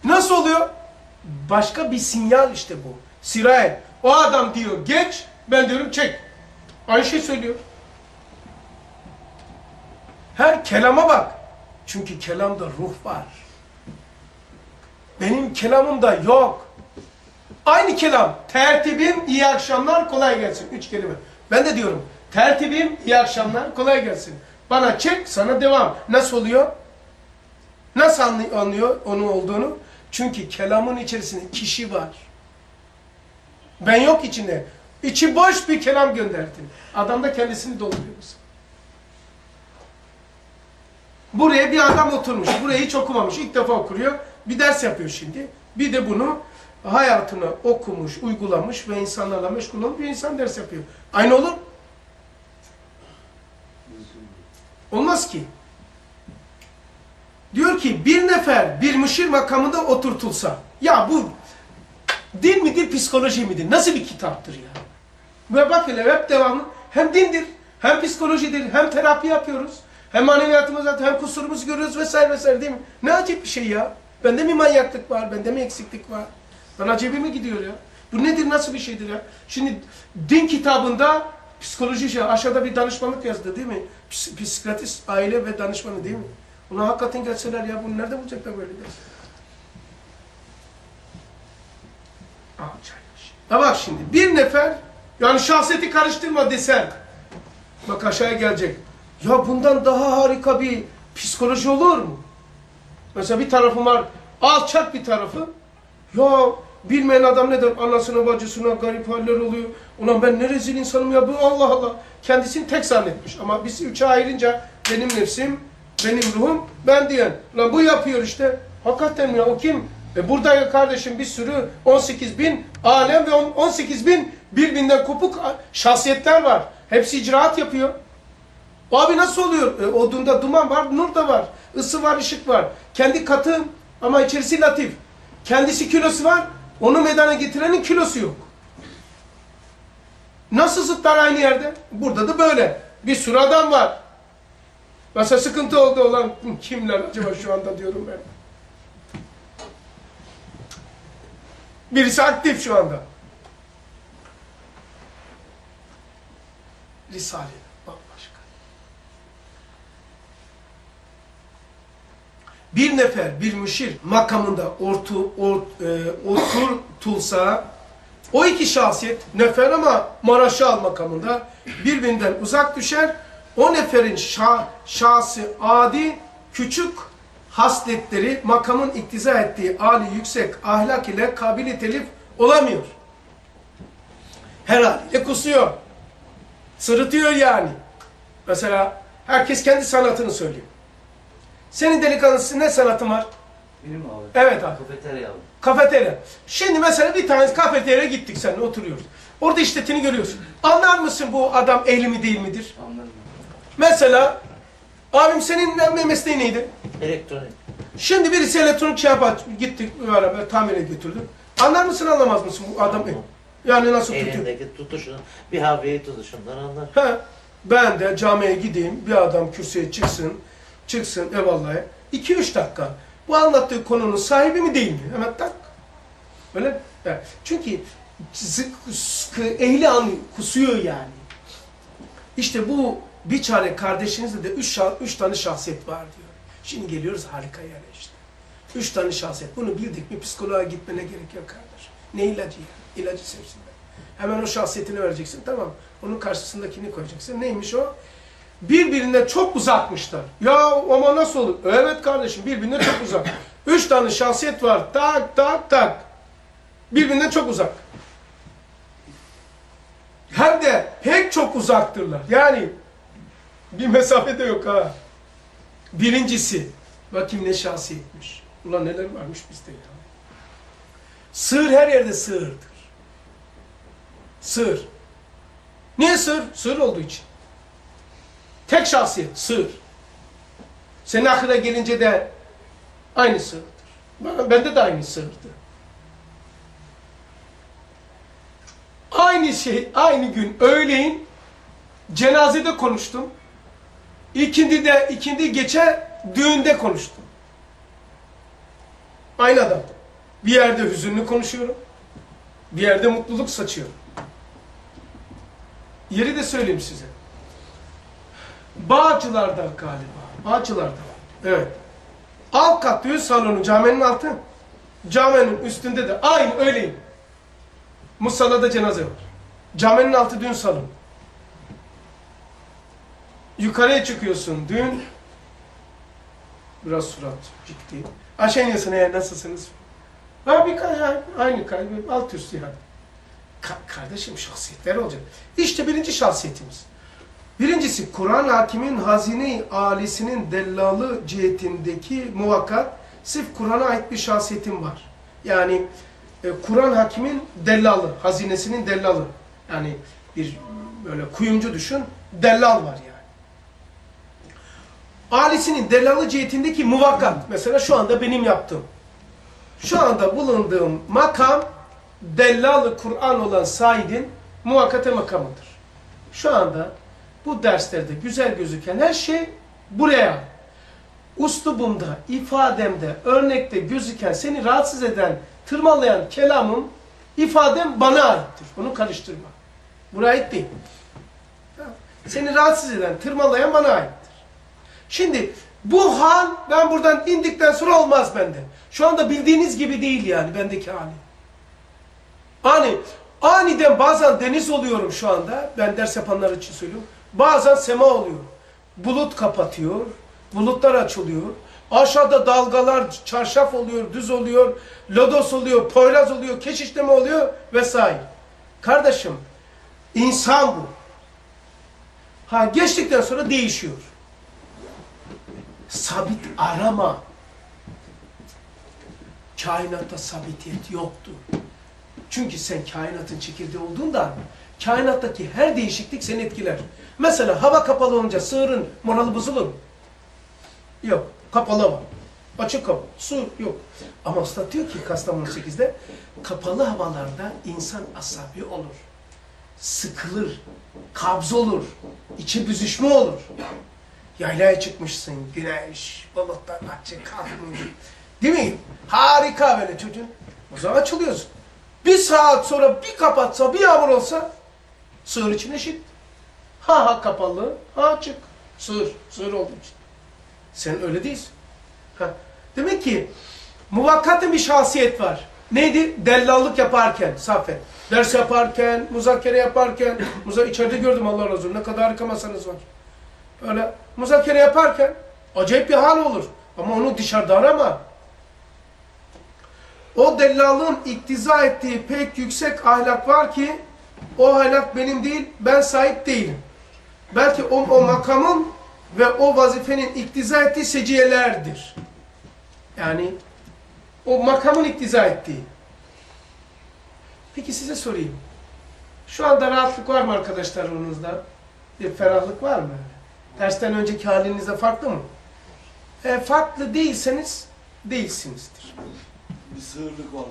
Nasıl oluyor? Başka bir sinyal işte bu. Sirayet. O adam diyor geç ben diyorum çek. Aynı şey söylüyor. Her kelama bak. Çünkü kelamda ruh var. Benim kelamımda yok. Aynı kelam. Tertibim, iyi akşamlar, kolay gelsin. Üç kelime. Ben de diyorum. Tertibim, iyi akşamlar, kolay gelsin. Bana çek, sana devam. Nasıl oluyor? Nasıl anlıyor onun olduğunu? Çünkü kelamın içerisinde kişi var. Ben yok içinde. İçi boş bir kelam gönderdim. Adam da kendisini dolduruyoruz. Buraya bir adam oturmuş. Burayı hiç okumamış. İlk defa okuyor. Bir ders yapıyor şimdi. Bir de bunu hayatını okumuş, uygulamış ve insanlarla meşgul olup bir insan ders yapıyor. Aynı olur? Olmaz ki. Diyor ki bir nefer bir müşir makamında oturtulsa. Ya bu din midir, psikoloji midir? Nasıl bir kitaptır ya? Ve bak hele hep devamlı. Hem dindir, hem psikolojidir, hem terapi yapıyoruz. Hem maneviyatımız hem kusurumuzu görüyoruz vesaire vesaire değil mi? Ne acayip bir şey ya. Bende mi manyaklık var, bende mi eksiklik var? Ben acemi gidiyor ya? Bu nedir, nasıl bir şeydir ya? Şimdi din kitabında psikoloji şey, aşağıda bir danışmanlık yazdı değil mi? Ps psikiyatrist, aile ve danışmanı değil mi? Ona hakikaten gelseler ya bunu nerede bulacaklar böyle ders? Acayip şey. Ha bak şimdi bir nefer yani şahsiyeti karıştırma desen bak aşağıya gelecek. Ya bundan daha harika bir Psikoloji olur mu? Mesela bir tarafım var, alçak bir tarafı. Ya bilmeyen adam ne der? Anasına bacısına garip haller oluyor. Ulan ben ne rezil insanım ya bu Allah Allah. Kendisini tek zannetmiş. Ama biz üçe ayırınca benim nefsim, benim ruhum, ben diyen. Ulan bu yapıyor işte. Hakikaten ya o kim? E burada ya kardeşim bir sürü 18 bin alem ve 18 bin birbirinden kopuk şahsiyetler var. Hepsi icraat yapıyor. Abi nasıl oluyor? E, odunda duman var, nur da var. Isı var, ışık var. Kendi katı ama içerisi latif. Kendisi kilosu var, onu meydana getirenin kilosu yok. Nasıl zıtlar aynı yerde? Burada da böyle. Bir sürü adam var. Mesela sıkıntı oldu olan kimler acaba şu anda diyorum ben. Birisi aktif şu anda. Risale bambaşka. Bir nefer, bir müşir makamında ortu, ort, e, oturtulsa o iki şahsiyet nefer ama Maraşal makamında birbirinden uzak düşer. O neferin şah, şahsı adi, küçük hasletleri makamın iktiza ettiği âli yüksek ahlak ile kabili telif olamıyor. Her haliyle kusuyor. Sırıtıyor yani. Mesela herkes kendi sanatını söylüyor. Senin delikanlısı ne sanatın var? Benim abi. Evet abi. Kafeterya abi. Kafeterya. Şimdi mesela bir tane kafeteryaya gittik seninle oturuyoruz. Orada işletini görüyorsun. Anlar mısın bu adam ehli mi değil midir? Anladım. Mesela abim senin mesleğin neydi? Elektronik. Şimdi birisi elektronik şey yapar, gittik beraber tamire götürdük. Anlar mısın anlamaz mısın bu adam? Yani nasıl tutuyor? Elindeki tutuşun, bir havayı tutuşundan anlar. He, ben de camiye gideyim, bir adam kürsüye çıksın, çıksın eyvallah. 2-3 dakika. Bu anlattığı konunun sahibi mi değil mi? Hemen tak. Öyle? Evet. Çünkü ehli an kusuyor yani. İşte bu bir çare kardeşinizde de üç, üç tane şahsiyet var diyor. Şimdi geliyoruz harika yere işte. Üç tane şahsiyet. Bunu bildik mi psikoloğa gitmene gerek yok kardeş. Ne ilacı ya? İlacı sevsinler. Hemen o şahsiyetini vereceksin tamam. Onun karşısındakini koyacaksın. Neymiş o? Birbirinden çok uzakmışlar. Ya ama nasıl olur? Evet kardeşim birbirinden çok uzak. Üç tane şahsiyet var. Tak tak tak. Birbirinden çok uzak. Hem de pek çok uzaktırlar. Yani bir mesafede yok ha. Birincisi, bakayım ne şahsiyetmiş. Ulan neler varmış bizde ya. Sığır her yerde sığırdır. Sığır. Niye sığır? Sığır olduğu için. Tek şahsiyet, sığır. Senin aklına gelince de aynı sığırdır. Bende de aynı sığırdı. Aynı şey, aynı gün öğleyin cenazede konuştum. İkindi de, ikindi geçe düğünde konuştum. Aynı adam. Bir yerde hüzünlü konuşuyorum. Bir yerde mutluluk saçıyorum. Yeri de söyleyeyim size. Bağcılar'da galiba. Bağcılar'da. Evet. Alt kat düğün salonu caminin altı. Caminin üstünde de aynı öyleyim. Musalla'da cenaze var. Caminin altı düğün salonu. Yukarıya çıkıyorsun düğün. Biraz surat ciddi. Aşağı eğer nasılsınız? Kay- aynı kay, alt üst yani. Ka- kardeşim şahsiyetler olacak. İşte birinci şahsiyetimiz. Birincisi Kur'an hakimin hazine alisinin dellalı cihetindeki muvakkat sırf Kur'an'a ait bir şahsiyetim var. Yani e, Kur'an hakimin dellalı, hazinesinin dellalı. Yani bir böyle kuyumcu düşün, dellal var yani. Alisinin dellalı cihetindeki muvakkat. Mesela şu anda benim yaptığım. Şu anda bulunduğum makam dellalı Kur'an olan Said'in muvakkate makamıdır. Şu anda bu derslerde güzel gözüken her şey buraya. Uslubumda, ifademde, örnekte gözüken, seni rahatsız eden, tırmalayan kelamım, ifadem bana aittir. Bunu karıştırma. Buna ait değil. Seni rahatsız eden, tırmalayan bana aittir. Şimdi bu hal ben buradan indikten sonra olmaz bende. Şu anda bildiğiniz gibi değil yani bendeki hali. Ani, aniden bazen deniz oluyorum şu anda. Ben ders yapanlar için söylüyorum. Bazen sema oluyor. Bulut kapatıyor. bulutlar açılıyor. Aşağıda dalgalar çarşaf oluyor, düz oluyor, lodos oluyor, poyraz oluyor, keşişleme oluyor vesaire. Kardeşim, insan bu. Ha geçtikten sonra değişiyor. Sabit arama. Kainatta sabitiyet yoktur. Çünkü sen kainatın çekirdeği olduğundan kainattaki her değişiklik seni etkiler. Mesela hava kapalı olunca sığırın moralı bozulur? Yok. Kapalı hava. Açık hava. Su yok. Ama usta diyor ki Kastamonu 8'de kapalı havalarda insan asabi olur. Sıkılır. Kabz olur. içi büzüşme olur. Yaylaya çıkmışsın. Güneş, bulutlar açık, kalkmış. Değil mi? Harika böyle çocuğun. O zaman açılıyorsun. Bir saat sonra bir kapatsa, bir yağmur olsa sığır için eşit. Ha ha kapalı, ha açık. Sığır, sığır olduğu için. Sen öyle değilsin. Ha. Demek ki muvakkatın bir şahsiyet var. Neydi? Dellallık yaparken, Safet. Ders yaparken, muzakere yaparken, muza içeride gördüm Allah razı olsun. Ne kadar harika masanız var. Böyle muzakere yaparken acayip bir hal olur. Ama onu dışarıda arama. O dellalın iktiza ettiği pek yüksek ahlak var ki o ahlak benim değil, ben sahip değilim. Belki o, o makamın ve o vazifenin iktiza ettiği seciyelerdir. Yani o makamın iktiza ettiği. Peki size sorayım. Şu anda rahatlık var mı arkadaşlar aranızda? Bir ferahlık var mı? Dersten önceki halinizde farklı mı? E, farklı değilseniz değilsinizdir. Bir sığırlık var.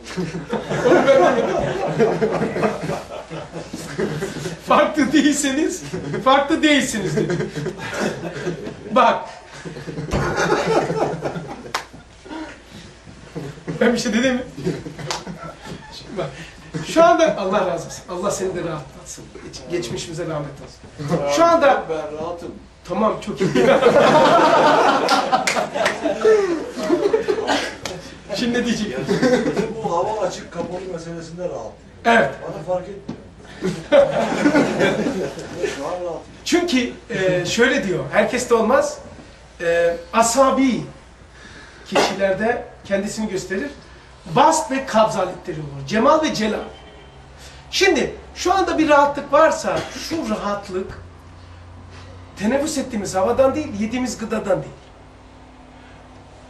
farklı değilseniz farklı değilsinizdir. Bak. Ben bir şey dedim mi? Şimdi bak. Şu anda Allah razı olsun. Allah seni de rahatlatsın. Geç- geçmişimize rahmet olsun. Şu anda Ben rahatım. Tamam çok iyi. Şimdi ne diyecek? Bu hava açık kapalı meselesinde rahatım. Evet. Bana fark etmiyor. Şu an rahatım. Çünkü e, şöyle diyor, herkeste olmaz. E, asabi kişilerde kendisini gösterir. Bast ve kabz aletleri olur. Cemal ve celal. Şimdi şu anda bir rahatlık varsa şu rahatlık teneffüs ettiğimiz havadan değil, yediğimiz gıdadan değil.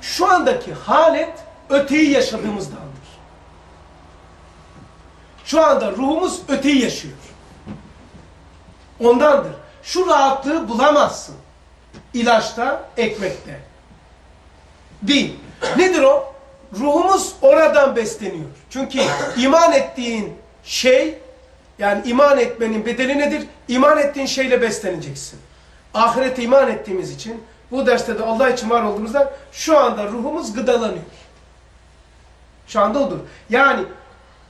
Şu andaki halet öteyi yaşadığımızdandır. Şu anda ruhumuz öteyi yaşıyor. Ondandır. Şu rahatlığı bulamazsın. İlaçta, ekmekte. Değil. Nedir o? Ruhumuz oradan besleniyor. Çünkü iman ettiğin şey, yani iman etmenin bedeli nedir? İman ettiğin şeyle besleneceksin. Ahirete iman ettiğimiz için, bu derste de Allah için var olduğumuzda şu anda ruhumuz gıdalanıyor. Şu anda odur. Yani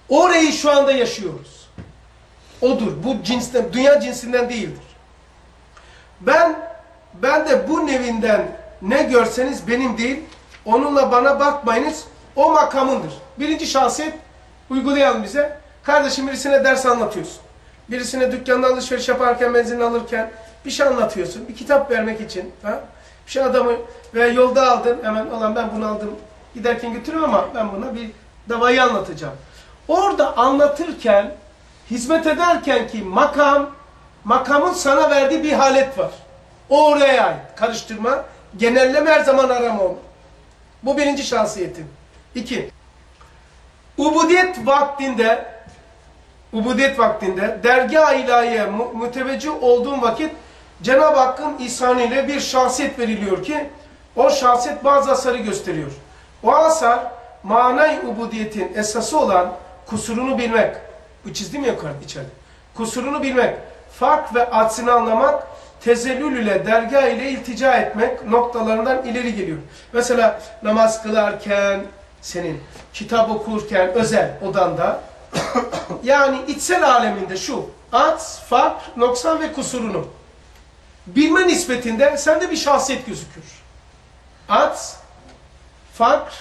orayı şu anda yaşıyoruz. Odur. Bu cinsten, dünya cinsinden değildir. Ben, ben de bu nevinden ne görseniz benim değil, onunla bana bakmayınız, o makamındır. Birinci şahsiyet uygulayalım bize. Kardeşim birisine ders anlatıyorsun. Birisine dükkanda alışveriş yaparken, benzin alırken bir şey anlatıyorsun. Bir kitap vermek için. Ha? Bir şey adamı veya yolda aldın, hemen olan ben bunu aldım. Giderken götürüyorum ama ben buna bir davayı anlatacağım. Orada anlatırken, hizmet ederken ki makam, makamın sana verdiği bir halet var. O oraya ait. Karıştırma, genelleme her zaman arama onu. Bu birinci şahsiyetim. İki, ubudiyet vaktinde, ubudiyet vaktinde dergah ilahiye müteveccih olduğun vakit Cenab-ı Hakk'ın ihsanıyla bir şahsiyet veriliyor ki o şahsiyet bazı asarı gösteriyor. O asar manay ubudiyetin esası olan kusurunu bilmek. Bu çizdim ya yukarıda içeride. Kusurunu bilmek, fark ve aksini anlamak, tezellül ile dergah ile iltica etmek noktalarından ileri geliyor. Mesela namaz kılarken, senin kitap okurken özel odanda yani içsel aleminde şu ats, fark, noksan ve kusurunu bilme nispetinde sende bir şahsiyet gözükür. Ats, fark,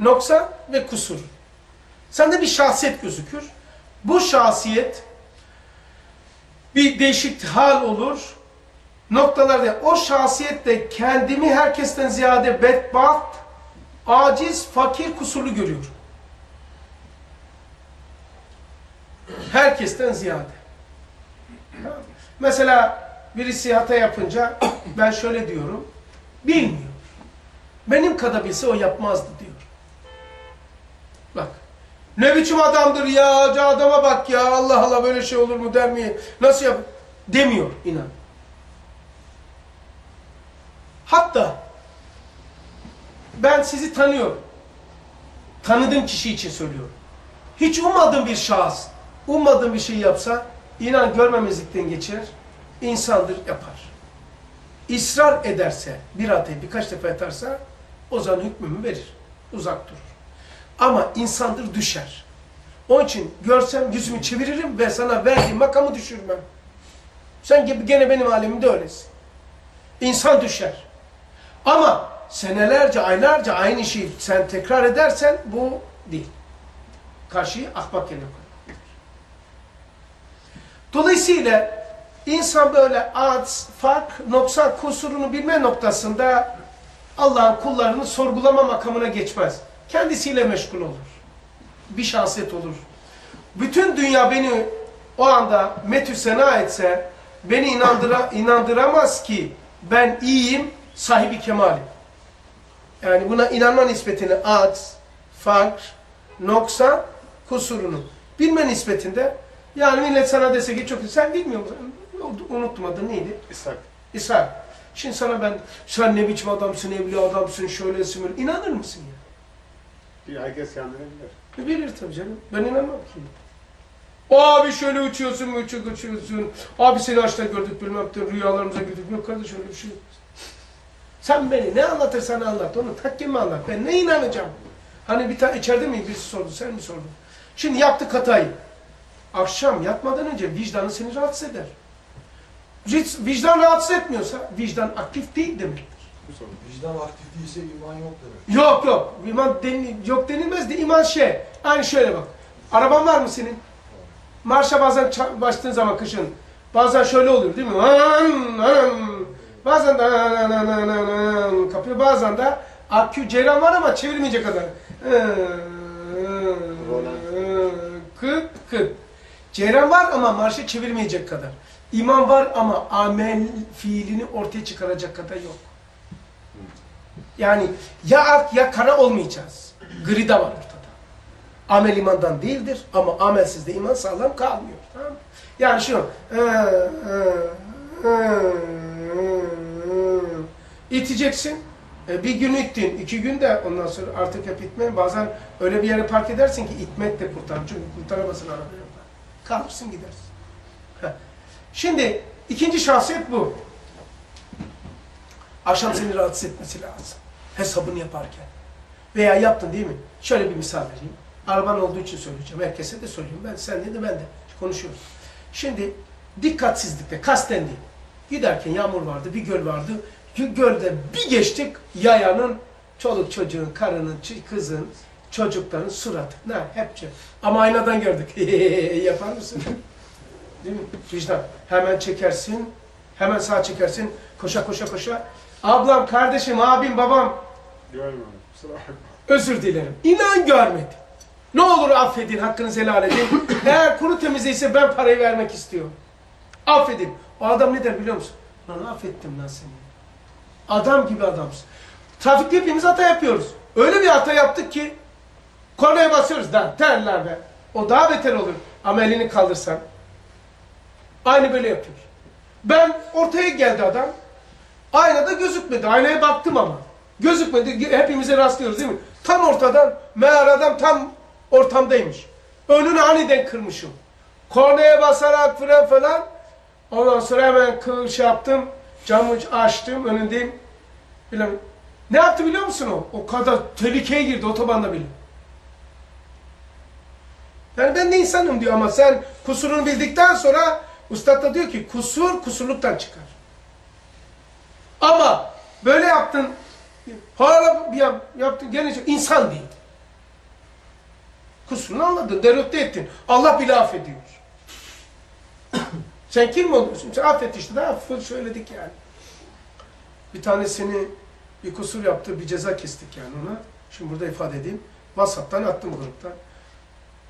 noksan ve kusur. Sende bir şahsiyet gözükür. Bu şahsiyet bir değişik hal olur. noktalarda o şahsiyette kendimi herkesten ziyade bedbaht, aciz, fakir, kusurlu görüyorum. Herkesten ziyade. Mesela birisi hata yapınca ben şöyle diyorum. Bilmiyor. Benim kadar bilse o yapmazdı diyor. Bak. Ne biçim adamdır ya, adama bak ya, Allah Allah böyle şey olur mu der mi? Nasıl yap? Demiyor inan. Hatta ben sizi tanıyorum. Tanıdığım kişi için söylüyorum. Hiç ummadığım bir şahıs, ummadığım bir şey yapsa, inan görmemezlikten geçer, insandır yapar. İsrar ederse, bir hatayı birkaç defa yatarsa, o zaman hükmümü verir, uzak durur. Ama insandır düşer. Onun için görsem yüzümü çeviririm ve sana verdiğim makamı düşürmem. Sen gibi gene benim halimde öylesin. İnsan düşer. Ama senelerce, aylarca aynı şeyi sen tekrar edersen bu değil. Karşıyı ahbak yerine koy. Dolayısıyla insan böyle az, fark, noksan, kusurunu bilme noktasında Allah'ın kullarını sorgulama makamına geçmez. Kendisiyle meşgul olur. Bir şahsiyet olur. Bütün dünya beni o anda metü sena etse beni inandıra, inandıramaz ki ben iyiyim, sahibi kemalim. Yani buna inanma nispetini az, fark, noksan, kusurunu bilme nispetinde yani millet sana dese ki çok sen bilmiyor musun? Unuttum adı neydi? İshak. İsa. Şimdi sana ben sen ne biçim adamsın, evli adamsın, şöylesin böyle. İnanır mısın ya? Bir herkes kendini bilir. Bilir tabii canım. Ben inanmam ki. Abi şöyle uçuyorsun, uçuk uçuyorsun. Abi seni açta gördük bilmem ne, rüyalarımıza girdik. Yok kardeş öyle bir şey yok. Sen beni ne anlatırsan anlat, onu takkimi anlat. Ben ne inanacağım? Hani bir tane içeride mi birisi sordu, sen mi sordun? Şimdi yaptık hatayı. Akşam yatmadan önce vicdanı seni rahatsız eder. Vic- Vicdan rahatsız etmiyorsa vicdan aktif değil demektir. Vicdan aktif değilse iman yok demek. Yok yok. İman denil, yok denilmez de iman şey. Aynı şöyle bak. Araban var mı senin? Marşa bazen başladığın zaman kışın. Bazen şöyle oluyor değil mi? Bazen de kapıyor. Bazen de akü ceyran var ama çevirmeyecek kadar. Kıt kıt. Ceyran var ama marşı çevirmeyecek kadar. İman var ama amel fiilini ortaya çıkaracak kadar yok. Yani ya ak ya kara olmayacağız. Gri de var ortada. Amel imandan değildir ama amelsizde iman sağlam kalmıyor. Tamam? Yani şu iteceksin. E, bir gün ittin, iki gün de ondan sonra artık hep itme. Bazen öyle bir yere park edersin ki itmek de kurtarır. Çünkü kurtaramazsın arabayı. Kalmışsın gidersin. Şimdi ikinci şahsiyet bu. Akşam seni rahatsız etmesi lazım. Hesabını yaparken. Veya yaptın değil mi? Şöyle bir misal vereyim. Araban olduğu için söyleyeceğim. Herkese de söylüyorum. Ben sen de ben de konuşuyoruz. Şimdi dikkatsizlikle, kasten değil. Giderken yağmur vardı, bir göl vardı. Gölde bir geçtik yayanın, çoluk çocuğun, karının, kızın, çocukların suratı. Ne? Hepçe. Ama aynadan gördük. Yapar mısın? Değil mi? Vicdan. Hemen çekersin, hemen sağ çekersin, koşa koşa koşa. Ablam, kardeşim, abim, babam bakma. özür dilerim. İnan görmedi. Ne olur affedin, hakkınızı helal edin. Eğer kuru temizleyse ben parayı vermek istiyorum. Affedin. O adam ne der biliyor musun? Lan affettim lan seni. Adam gibi adamsın. Trafikte hepimiz hata yapıyoruz. Öyle bir hata yaptık ki kornaya basıyoruz lan terler be. O daha beter olur. Ama elini kaldırsan. Aynı böyle yapıyor. Ben ortaya geldi adam. Aynada gözükmedi. Aynaya baktım ama. Gözükmedi. Hepimize rastlıyoruz değil mi? Tam ortadan meğer adam tam ortamdaymış. Önünü aniden kırmışım. Kornaya basarak fren falan. Ondan sonra hemen kıl şey yaptım. Camı açtım önündeyim. Bilmem. Ne yaptı biliyor musun o? O kadar tehlikeye girdi otobanda bile. Yani ben de insanım diyor ama sen kusurunu bildikten sonra ustad da diyor ki kusur kusurluktan çıkar. Ama böyle yaptın hala bir yap, yaptın gene çok- insan değil. Kusurunu anladın, derotte ettin. Allah bile affediyor. Sen kim oluyorsun? Sen affet işte daha full söyledik yani. Bir tanesini bir kusur yaptı, bir ceza kestik yani ona. Şimdi burada ifade edeyim. WhatsApp'tan attım gruptan.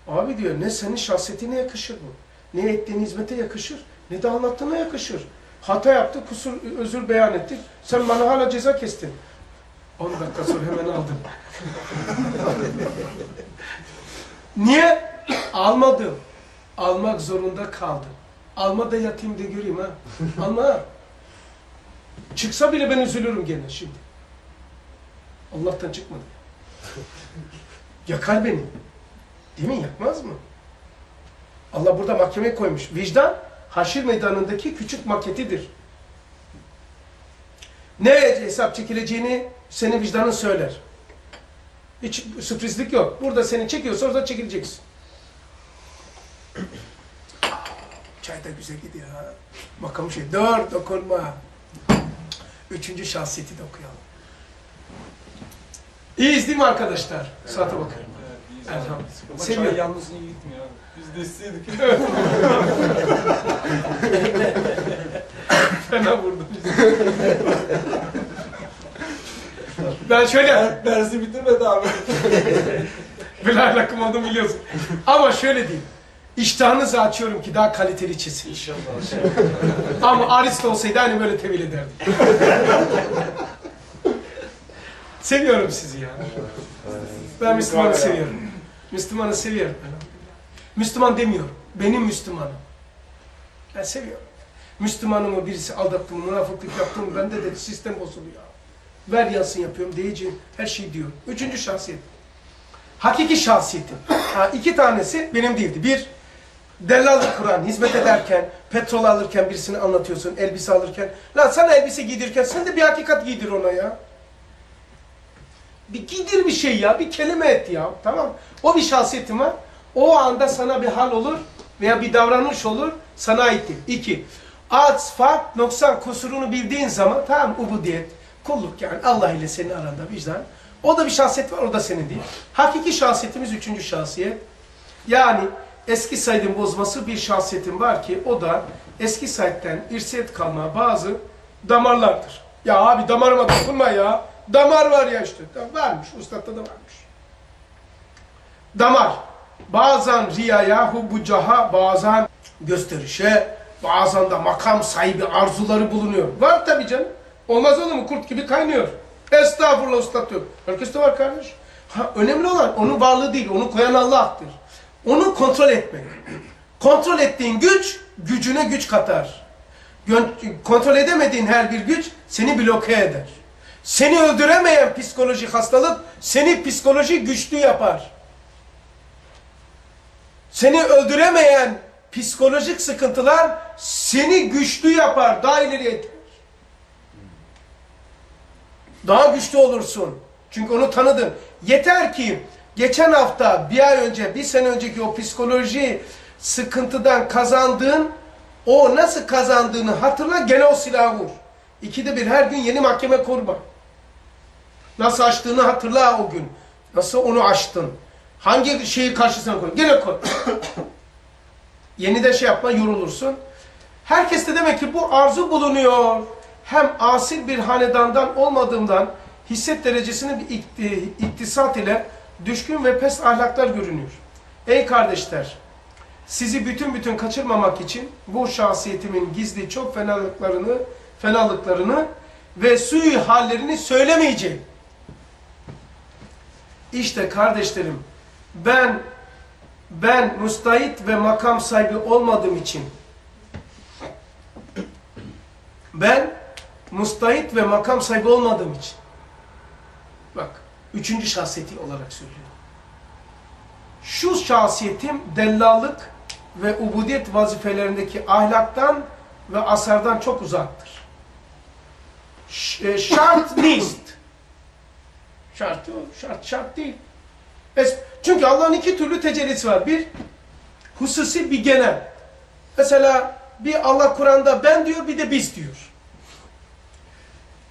Abi diyor ne senin şahsiyetine yakışır bu. Ne ettiğin hizmete yakışır, ne de anlattığına yakışır. Hata yaptı, kusur, özür beyan ettik. Sen bana hala ceza kestin. 10 dakika sonra hemen aldım. Niye? Almadım. Almak zorunda kaldım. Alma da yatayım da göreyim ha. Alma. Çıksa bile ben üzülürüm gene şimdi. Allah'tan çıkmadı. Yakar beni. Değil mi? Yakmaz mı? Allah burada mahkemeye koymuş. Vicdan, haşir meydanındaki küçük maketidir. Ne hesap çekileceğini senin vicdanın söyler. Hiç sürprizlik yok. Burada seni çekiyorsa orada çekileceksin. Çay da güzel gidiyor ha. Bakalım şey. Dur dokunma. Üçüncü şahsiyeti de okuyalım. İyiyiz değil mi arkadaşlar? Saate bakın. Ama Seviyorum. çay yalnız iyi gitmiyor abi. Biz de isteydik. Fena vurdum. ben şöyle, Dersi bitirmedi abi. Bilal akım olduğumu biliyorsun. Ama şöyle diyeyim. İştahınızı açıyorum ki daha kaliteli içesin. İnşallah. Ama Aristo olsaydı hani böyle tevil ederdim. seviyorum sizi ya. Ben Müslümanı seviyorum. Müslümanı seviyorum. Müslüman demiyorum. Benim Müslümanım. Ben seviyorum. Müslümanımı birisi aldattı mı, münafıklık yaptı mı, bende de sistem bozuluyor. Ver yansın yapıyorum, diyeceğim, her şeyi diyor. Üçüncü şahsiyet. Hakiki şahsiyetim. Ha, iki tanesi benim değildi. Bir, Dellallık Kur'an, hizmet ederken, petrol alırken birisini anlatıyorsun, elbise alırken. Lan sana elbise giydirirken sen de bir hakikat giydir ona ya. Bir giydir bir şey ya, bir kelime et ya. Tamam O bir şahsiyetin var. O anda sana bir hal olur veya bir davranış olur, sana aittir. İki, az, fark, noksan, kusurunu bildiğin zaman tamam ubudiyet, kulluk yani Allah ile senin aranda vicdan. O da bir şahsiyet var, o da senin değil. Hakiki şahsiyetimiz üçüncü şahsiyet. Yani eski Said'in bozması bir şahsiyetin var ki o da eski Said'den irsiyet kalma bazı damarlardır. Ya abi damarıma dokunma ya. Damar var ya işte. Varmış. Ustad'da da varmış. Damar. Bazen riyaya, hubbu caha, bazen gösterişe, bazen de makam sahibi arzuları bulunuyor. Var tabii canım. Olmaz olur mu? Kurt gibi kaynıyor. Estağfurullah ustad diyor. Herkes de var kardeş. Ha, önemli olan onun varlığı değil, onu koyan Allah'tır. Onu kontrol etmek. Kontrol ettiğin güç, gücüne güç katar. Kontrol edemediğin her bir güç seni bloke eder. Seni öldüremeyen psikolojik hastalık seni psikoloji güçlü yapar. Seni öldüremeyen psikolojik sıkıntılar seni güçlü yapar, daha ileriye iter. Daha güçlü olursun. Çünkü onu tanıdın. Yeter ki geçen hafta, bir ay önce, bir sene önceki o psikoloji sıkıntıdan kazandığın, o nasıl kazandığını hatırla, gene o silahı vur. İkide bir her gün yeni mahkeme kurma. Nasıl açtığını hatırla o gün. Nasıl onu açtın. Hangi şeyi karşısına koy. Gene koy. Yeni de şey yapma, yorulursun. Herkeste demek ki bu arzu bulunuyor. Hem asil bir hanedandan olmadığımdan hisset derecesinin bir ikti- iktisat ile düşkün ve pes ahlaklar görünüyor. Ey kardeşler, sizi bütün bütün kaçırmamak için bu şahsiyetimin gizli çok fenalıklarını, fenalıklarını ve sui hallerini söylemeyeceğim. İşte kardeşlerim, ben ben müstahit ve makam sahibi olmadığım için ben müstahit ve makam sahibi olmadığım için bak üçüncü şahsiyeti olarak söylüyorum. Şu şahsiyetim dellallık ve ubudiyet vazifelerindeki ahlaktan ve asardan çok uzaktır. E, şart nicht. Şart yok, şart şart değil. Çünkü Allah'ın iki türlü tecellisi var. Bir, hususi bir genel. Mesela bir Allah Kur'an'da ben diyor, bir de biz diyor.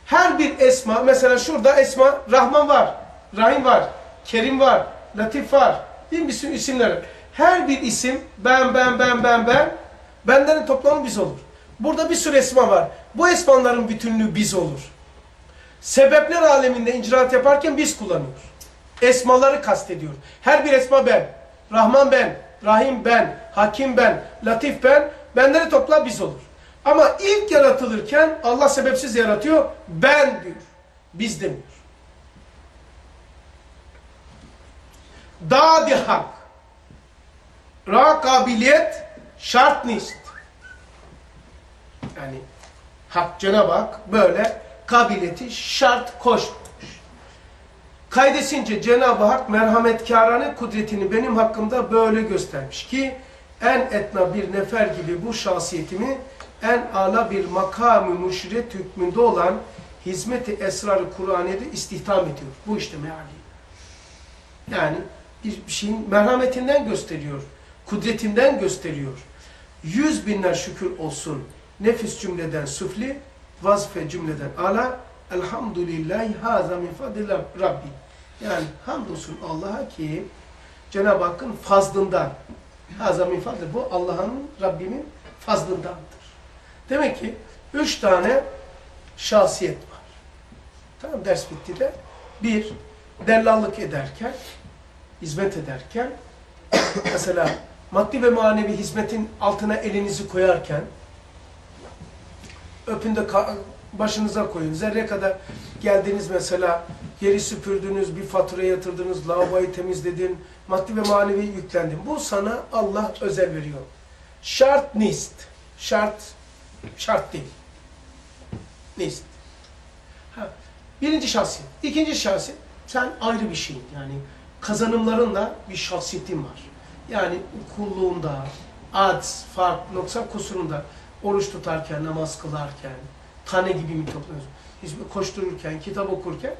Her bir esma, mesela şurada esma, Rahman var, Rahim var, Kerim var, Latif var. Değil mi? Bir sürü isimler. Her bir isim, ben, ben, ben, ben, ben, Benlerin toplamı biz olur. Burada bir sürü esma var. Bu esmaların bütünlüğü biz olur. Sebepler aleminde icraat yaparken biz kullanıyoruz. Esmaları kastediyor. Her bir esma ben. Rahman ben, Rahim ben, Hakim ben, Latif ben. Benleri topla biz olur. Ama ilk yaratılırken Allah sebepsiz yaratıyor. Ben diyor. Biz demiyor. Dadi hak. Ra kabiliyet şart nist. Yani Hak Cenab-ı Hak böyle kabiliyeti şart koşmuş. Kaydesince Cenab-ı Hak merhametkârane kudretini benim hakkımda böyle göstermiş ki en etna bir nefer gibi bu şahsiyetimi en ala bir makamı müşret hükmünde olan hizmeti esrarı Kur'an'da istihdam ediyor. Bu işte meali. Yani bir şeyin merhametinden gösteriyor. Kudretinden gösteriyor. Yüz binler şükür olsun. Nefis cümleden süfli, vazife cümleden ala. Elhamdülillahi haza min Rabbi. Yani hamdolsun Allah'a ki Cenab-ı Hakk'ın fazlından. Haza min. Bu Allah'ın Rabbimin fazlındandır. Demek ki üç tane şahsiyet var. Tamam ders bitti de. Bir, dellallık ederken, hizmet ederken, mesela maddi ve manevi hizmetin altına elinizi koyarken, öpün de başınıza koyun. Zerre kadar geldiniz mesela, yeri süpürdünüz, bir fatura yatırdınız, lavaboyu temizledin, maddi ve manevi yüklendin. Bu sana Allah özel veriyor. Şart nist. Şart, şart değil. Nist. Ha. Birinci şahsiyet. İkinci şahsiyet, sen ayrı bir şeyin. Yani kazanımlarında bir şahsiyetin var. Yani kulluğunda, ads, fark, noksa kusurunda, oruç tutarken, namaz kılarken, tane gibi mi topluyorsun? Hizmet koştururken, kitap okurken,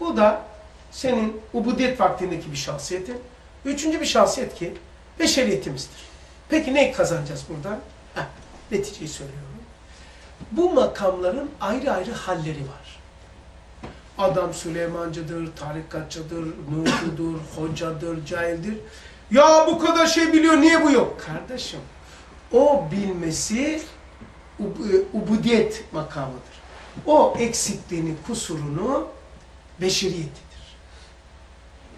bu da senin ubudiyet vaktindeki bir şahsiyetin. Üçüncü bir şahsiyet ki, beşeriyetimizdir. Peki ne kazanacağız buradan? Heh, neticeyi söylüyorum. Bu makamların ayrı ayrı halleri var. Adam Süleymancıdır, tarikatçıdır, nurcudur, hocadır, cahildir. Ya bu kadar şey biliyor, niye bu yok? Kardeşim, o bilmesi ubudiyet makamıdır. O eksikliğini, kusurunu beşeriyetidir.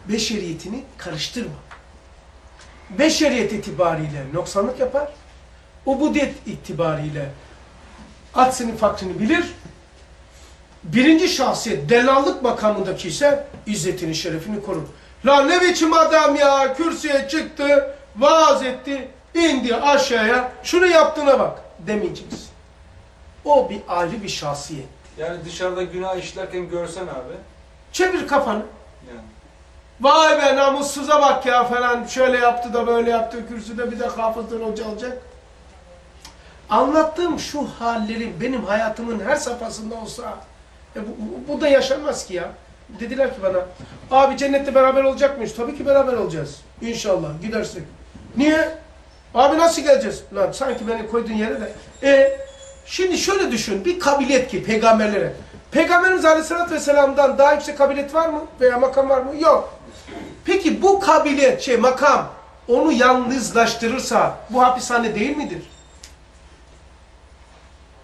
Beşeriyetini karıştırma. Beşeriyet itibariyle noksanlık yapar. Ubudiyet itibariyle aksini fakrını bilir. Birinci şahsiyet delallık makamındaki ise izzetini, şerefini korur. La ne biçim adam ya kürsüye çıktı, vaaz etti, indi aşağıya, şunu yaptığına bak demeyeceksin. O bir ayrı bir şahsiyet. Yani dışarıda günah işlerken görsen abi. Çevir kafanı. Yani. Vay be namussuza bak ya falan şöyle yaptı da böyle yaptı kürsüde bir de hafızdan hoca alacak. Anlattığım şu halleri benim hayatımın her safhasında olsa e bu, bu- bu da yaşanmaz ki ya. Dediler ki bana abi cennette beraber olacak mıyız? Tabii ki beraber olacağız. İnşallah gidersek. Niye? Abi nasıl geleceğiz? Lan sanki beni koyduğun yere de. E şimdi şöyle düşün bir kabiliyet ki peygamberlere. Peygamberimiz Aleyhisselatü Vesselam'dan daha yüksek kabiliyet var mı? Veya makam var mı? Yok. Peki bu kabiliyet, şey makam onu yalnızlaştırırsa bu hapishane değil midir?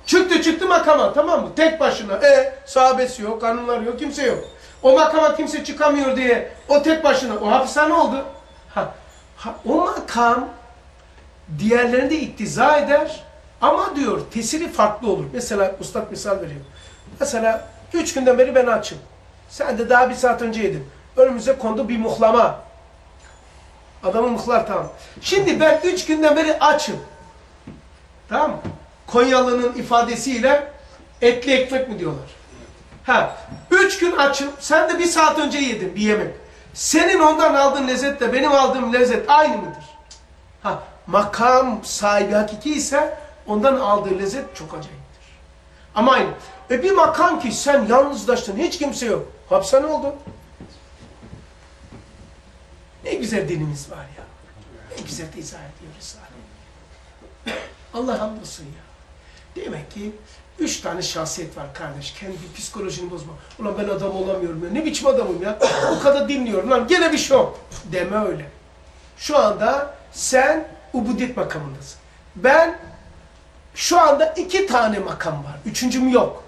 Çıktı çıktı makama tamam mı? Tek başına. E sahabesi yok, kanunları yok, kimse yok. O makama kimse çıkamıyor diye o tek başına o hapishane oldu. Ha, ha, o makam diğerlerine de iktiza eder ama diyor tesiri farklı olur. Mesela ustad misal veriyor. Mesela üç günden beri ben açım. Sen de daha bir saat önce yedin. Önümüze kondu bir muhlama. Adamı muhlar tamam. Şimdi ben üç günden beri açım. Tamam? Konyalı'nın ifadesiyle etli ekmek mi diyorlar? Ha, üç gün açım, sen de bir saat önce yedin bir yemek. Senin ondan aldığın lezzetle benim aldığım lezzet aynı mıdır? Ha, makam sahibi hakiki ise ondan aldığı lezzet çok acayiptir. Ama aynı. E bir makam ki sen yalnızlaştın, hiç kimse yok. Hapishane oldu. Ne güzel dinimiz var ya. Ne güzel izah ediyor Risale. Allah hamdolsun ya. Demek ki üç tane şahsiyet var kardeş. Kendi psikolojini bozma. Ulan ben adam olamıyorum ya. Ne biçim adamım ya. O kadar dinliyorum lan. Gene bir yok. Deme öyle. Şu anda sen ubudiyet makamındasın. Ben Şu anda iki tane makam var. Üçüncüm yok.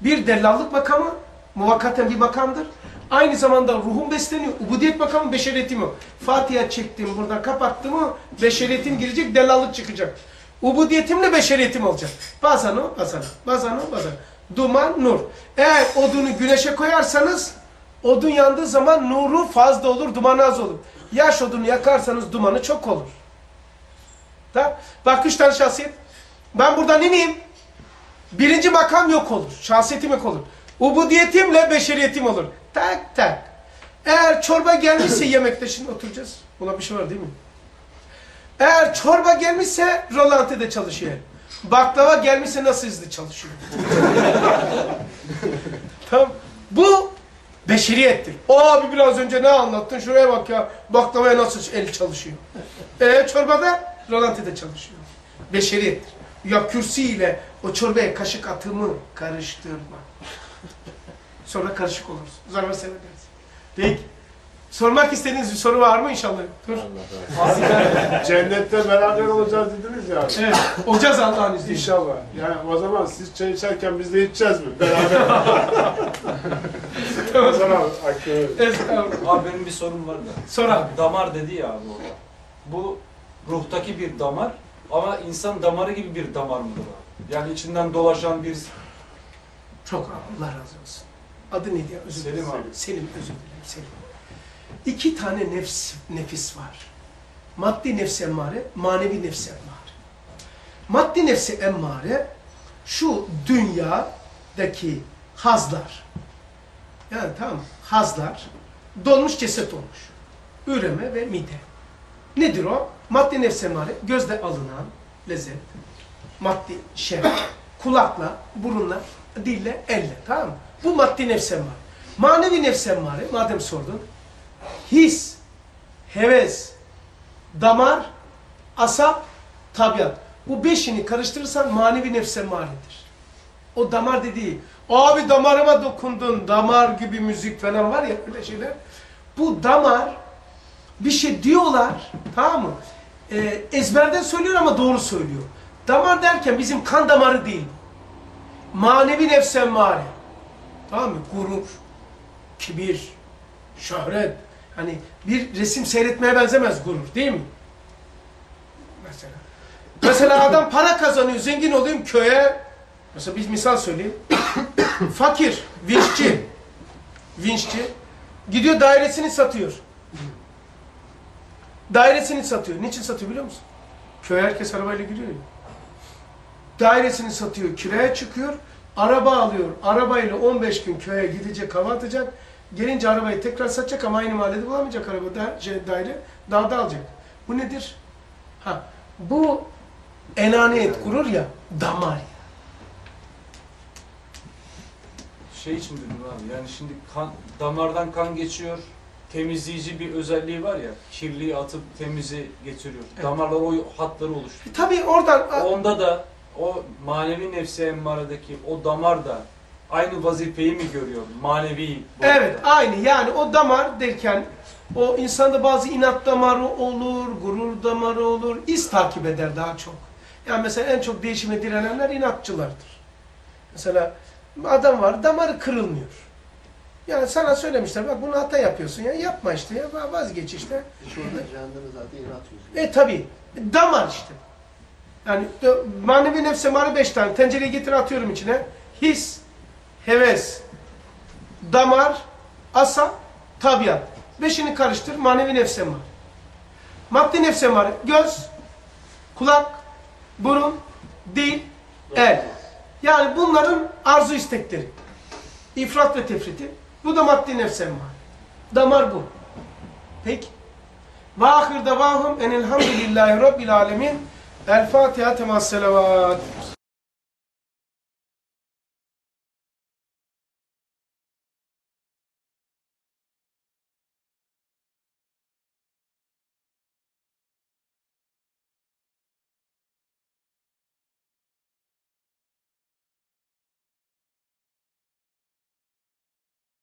Bir dellallık makamı, muvakkaten bir makamdır. Aynı zamanda ruhum besleniyor. Ubudiyet makamı, beşeriyetim yok. Fatiha çektim, buradan kapattım mı beşeriyetim girecek, dellallık çıkacak. Ubudiyetimle beşeriyetim olacak. Bazen o, bazen o, bazen o, bazen. Duman, nur. Eğer odunu güneşe koyarsanız, odun yandığı zaman nuru fazla olur, dumanı az olur. Yaş odunu yakarsanız dumanı çok olur. Tamam. Bak üç tane şahsiyet. Ben buradan ineyim. Birinci makam yok olur. Şahsiyetim yok olur. Ubudiyetimle beşeriyetim olur. Tak tak. Eğer çorba gelmişse yemekte şimdi oturacağız. Buna bir şey var değil mi? Eğer çorba gelmişse rolantide çalışıyor. Baklava gelmişse nasıl hızlı çalışıyor. tamam. Bu beşeriyettir. Abi biraz önce ne anlattın? Şuraya bak ya. Baklavaya nasıl el çalışıyor. E çorbada rolantide çalışıyor. Beşeriyettir. Ya kürsüyle o çorbaya kaşık atımı karıştırma. Sonra karışık oluruz. Zarar seyredersin. Peki. Sormak istediğiniz bir soru var mı inşallah? Dur. Allah razı Cennette beraber olacağız dediniz ya. Evet. Olacağız Allah'ın izniyle. İnşallah. Yani o zaman siz çay içerken biz de içeceğiz mi? Beraber. o zaman Estağfurullah. Abi benim bir sorum var da. Sor abi. Damar dedi ya abi orada. Bu ruhtaki bir damar ama insan damarı gibi bir damar mıdır abi? Yani içinden dolaşan bir Çok Allah razı olsun. Adı neydi ya? Özür dilerim. Selim abi. Selim özür dilerim. Selim. İki tane nefs, nefis var. Maddi nefsi emmare, manevi nefsi emmare. Maddi nefsi emmare şu dünyadaki hazlar. Yani tamam mı? hazlar dolmuş ceset olmuş. Üreme ve mide. Nedir o? Maddi nefsi emmare gözle alınan lezzet. Maddi şey. Kulakla, burunla, dille, elle. Tamam mı? Bu maddi nefsi emmare. Manevi nefsi emmare, madem sordun. His, heves, damar, asap, tabiat. Bu beşini karıştırırsan manevi nefse emmaridir. O damar dediği, abi damarıma dokundun, damar gibi müzik falan var ya öyle şeyler. Bu damar bir şey diyorlar, tamam mı? Ee, ezberden söylüyor ama doğru söylüyor. Damar derken bizim kan damarı değil. Manevi nefse emmare. Tamam mı? Gurur, kibir, şöhret. Hani bir resim seyretmeye benzemez gurur değil mi? Mesela. Mesela adam para kazanıyor, zengin olayım köye. Mesela bir misal söyleyeyim. Fakir, vinççi. Vinççi. Gidiyor dairesini satıyor. Dairesini satıyor. Niçin satıyor biliyor musun? Köye herkes arabayla gidiyor ya. Dairesini satıyor, kiraya çıkıyor. Araba alıyor. Arabayla 15 gün köye gidecek, hava atacak. Gelince arabayı tekrar satacak ama aynı mahallede bulamayacak araba da, şey, daire. Dağda alacak. Bu nedir? Ha, bu enaniyet gurur ya, damar ya. şey için dedim abi. Yani şimdi kan, damardan kan geçiyor. Temizleyici bir özelliği var ya. Kirliyi atıp temizi getiriyor. Evet. Damarlar o hatları oluşturuyor. E, Tabii oradan Onda da o manevi nefsi emmaredeki o damar da aynı vazifeyi mi görüyor? Manevi boyutta. Evet, aynı. Yani o damar derken o insanda bazı inat damarı olur, gurur damarı olur, iz takip eder daha çok. Yani mesela en çok değişime direnenler inatçılardır. Mesela adam var, damarı kırılmıyor. Yani sana söylemişler, bak bunu hata yapıyorsun ya, yapma işte ya, vazgeç işte. E tabi, damar işte. Yani manevi nefse mari beş tane, tencereyi getir atıyorum içine. His, heves, damar, asa, tabiat. Beşini karıştır, manevi nefse var. Maddi nefse var. Göz, kulak, burun, dil, el. Yani bunların arzu istekleri. İfrat ve tefriti. Bu da maddi nefse var. Damar bu. Peki. Ve ahir davahum enilhamdülillahi rabbil alemin. El Fatiha temas selavat.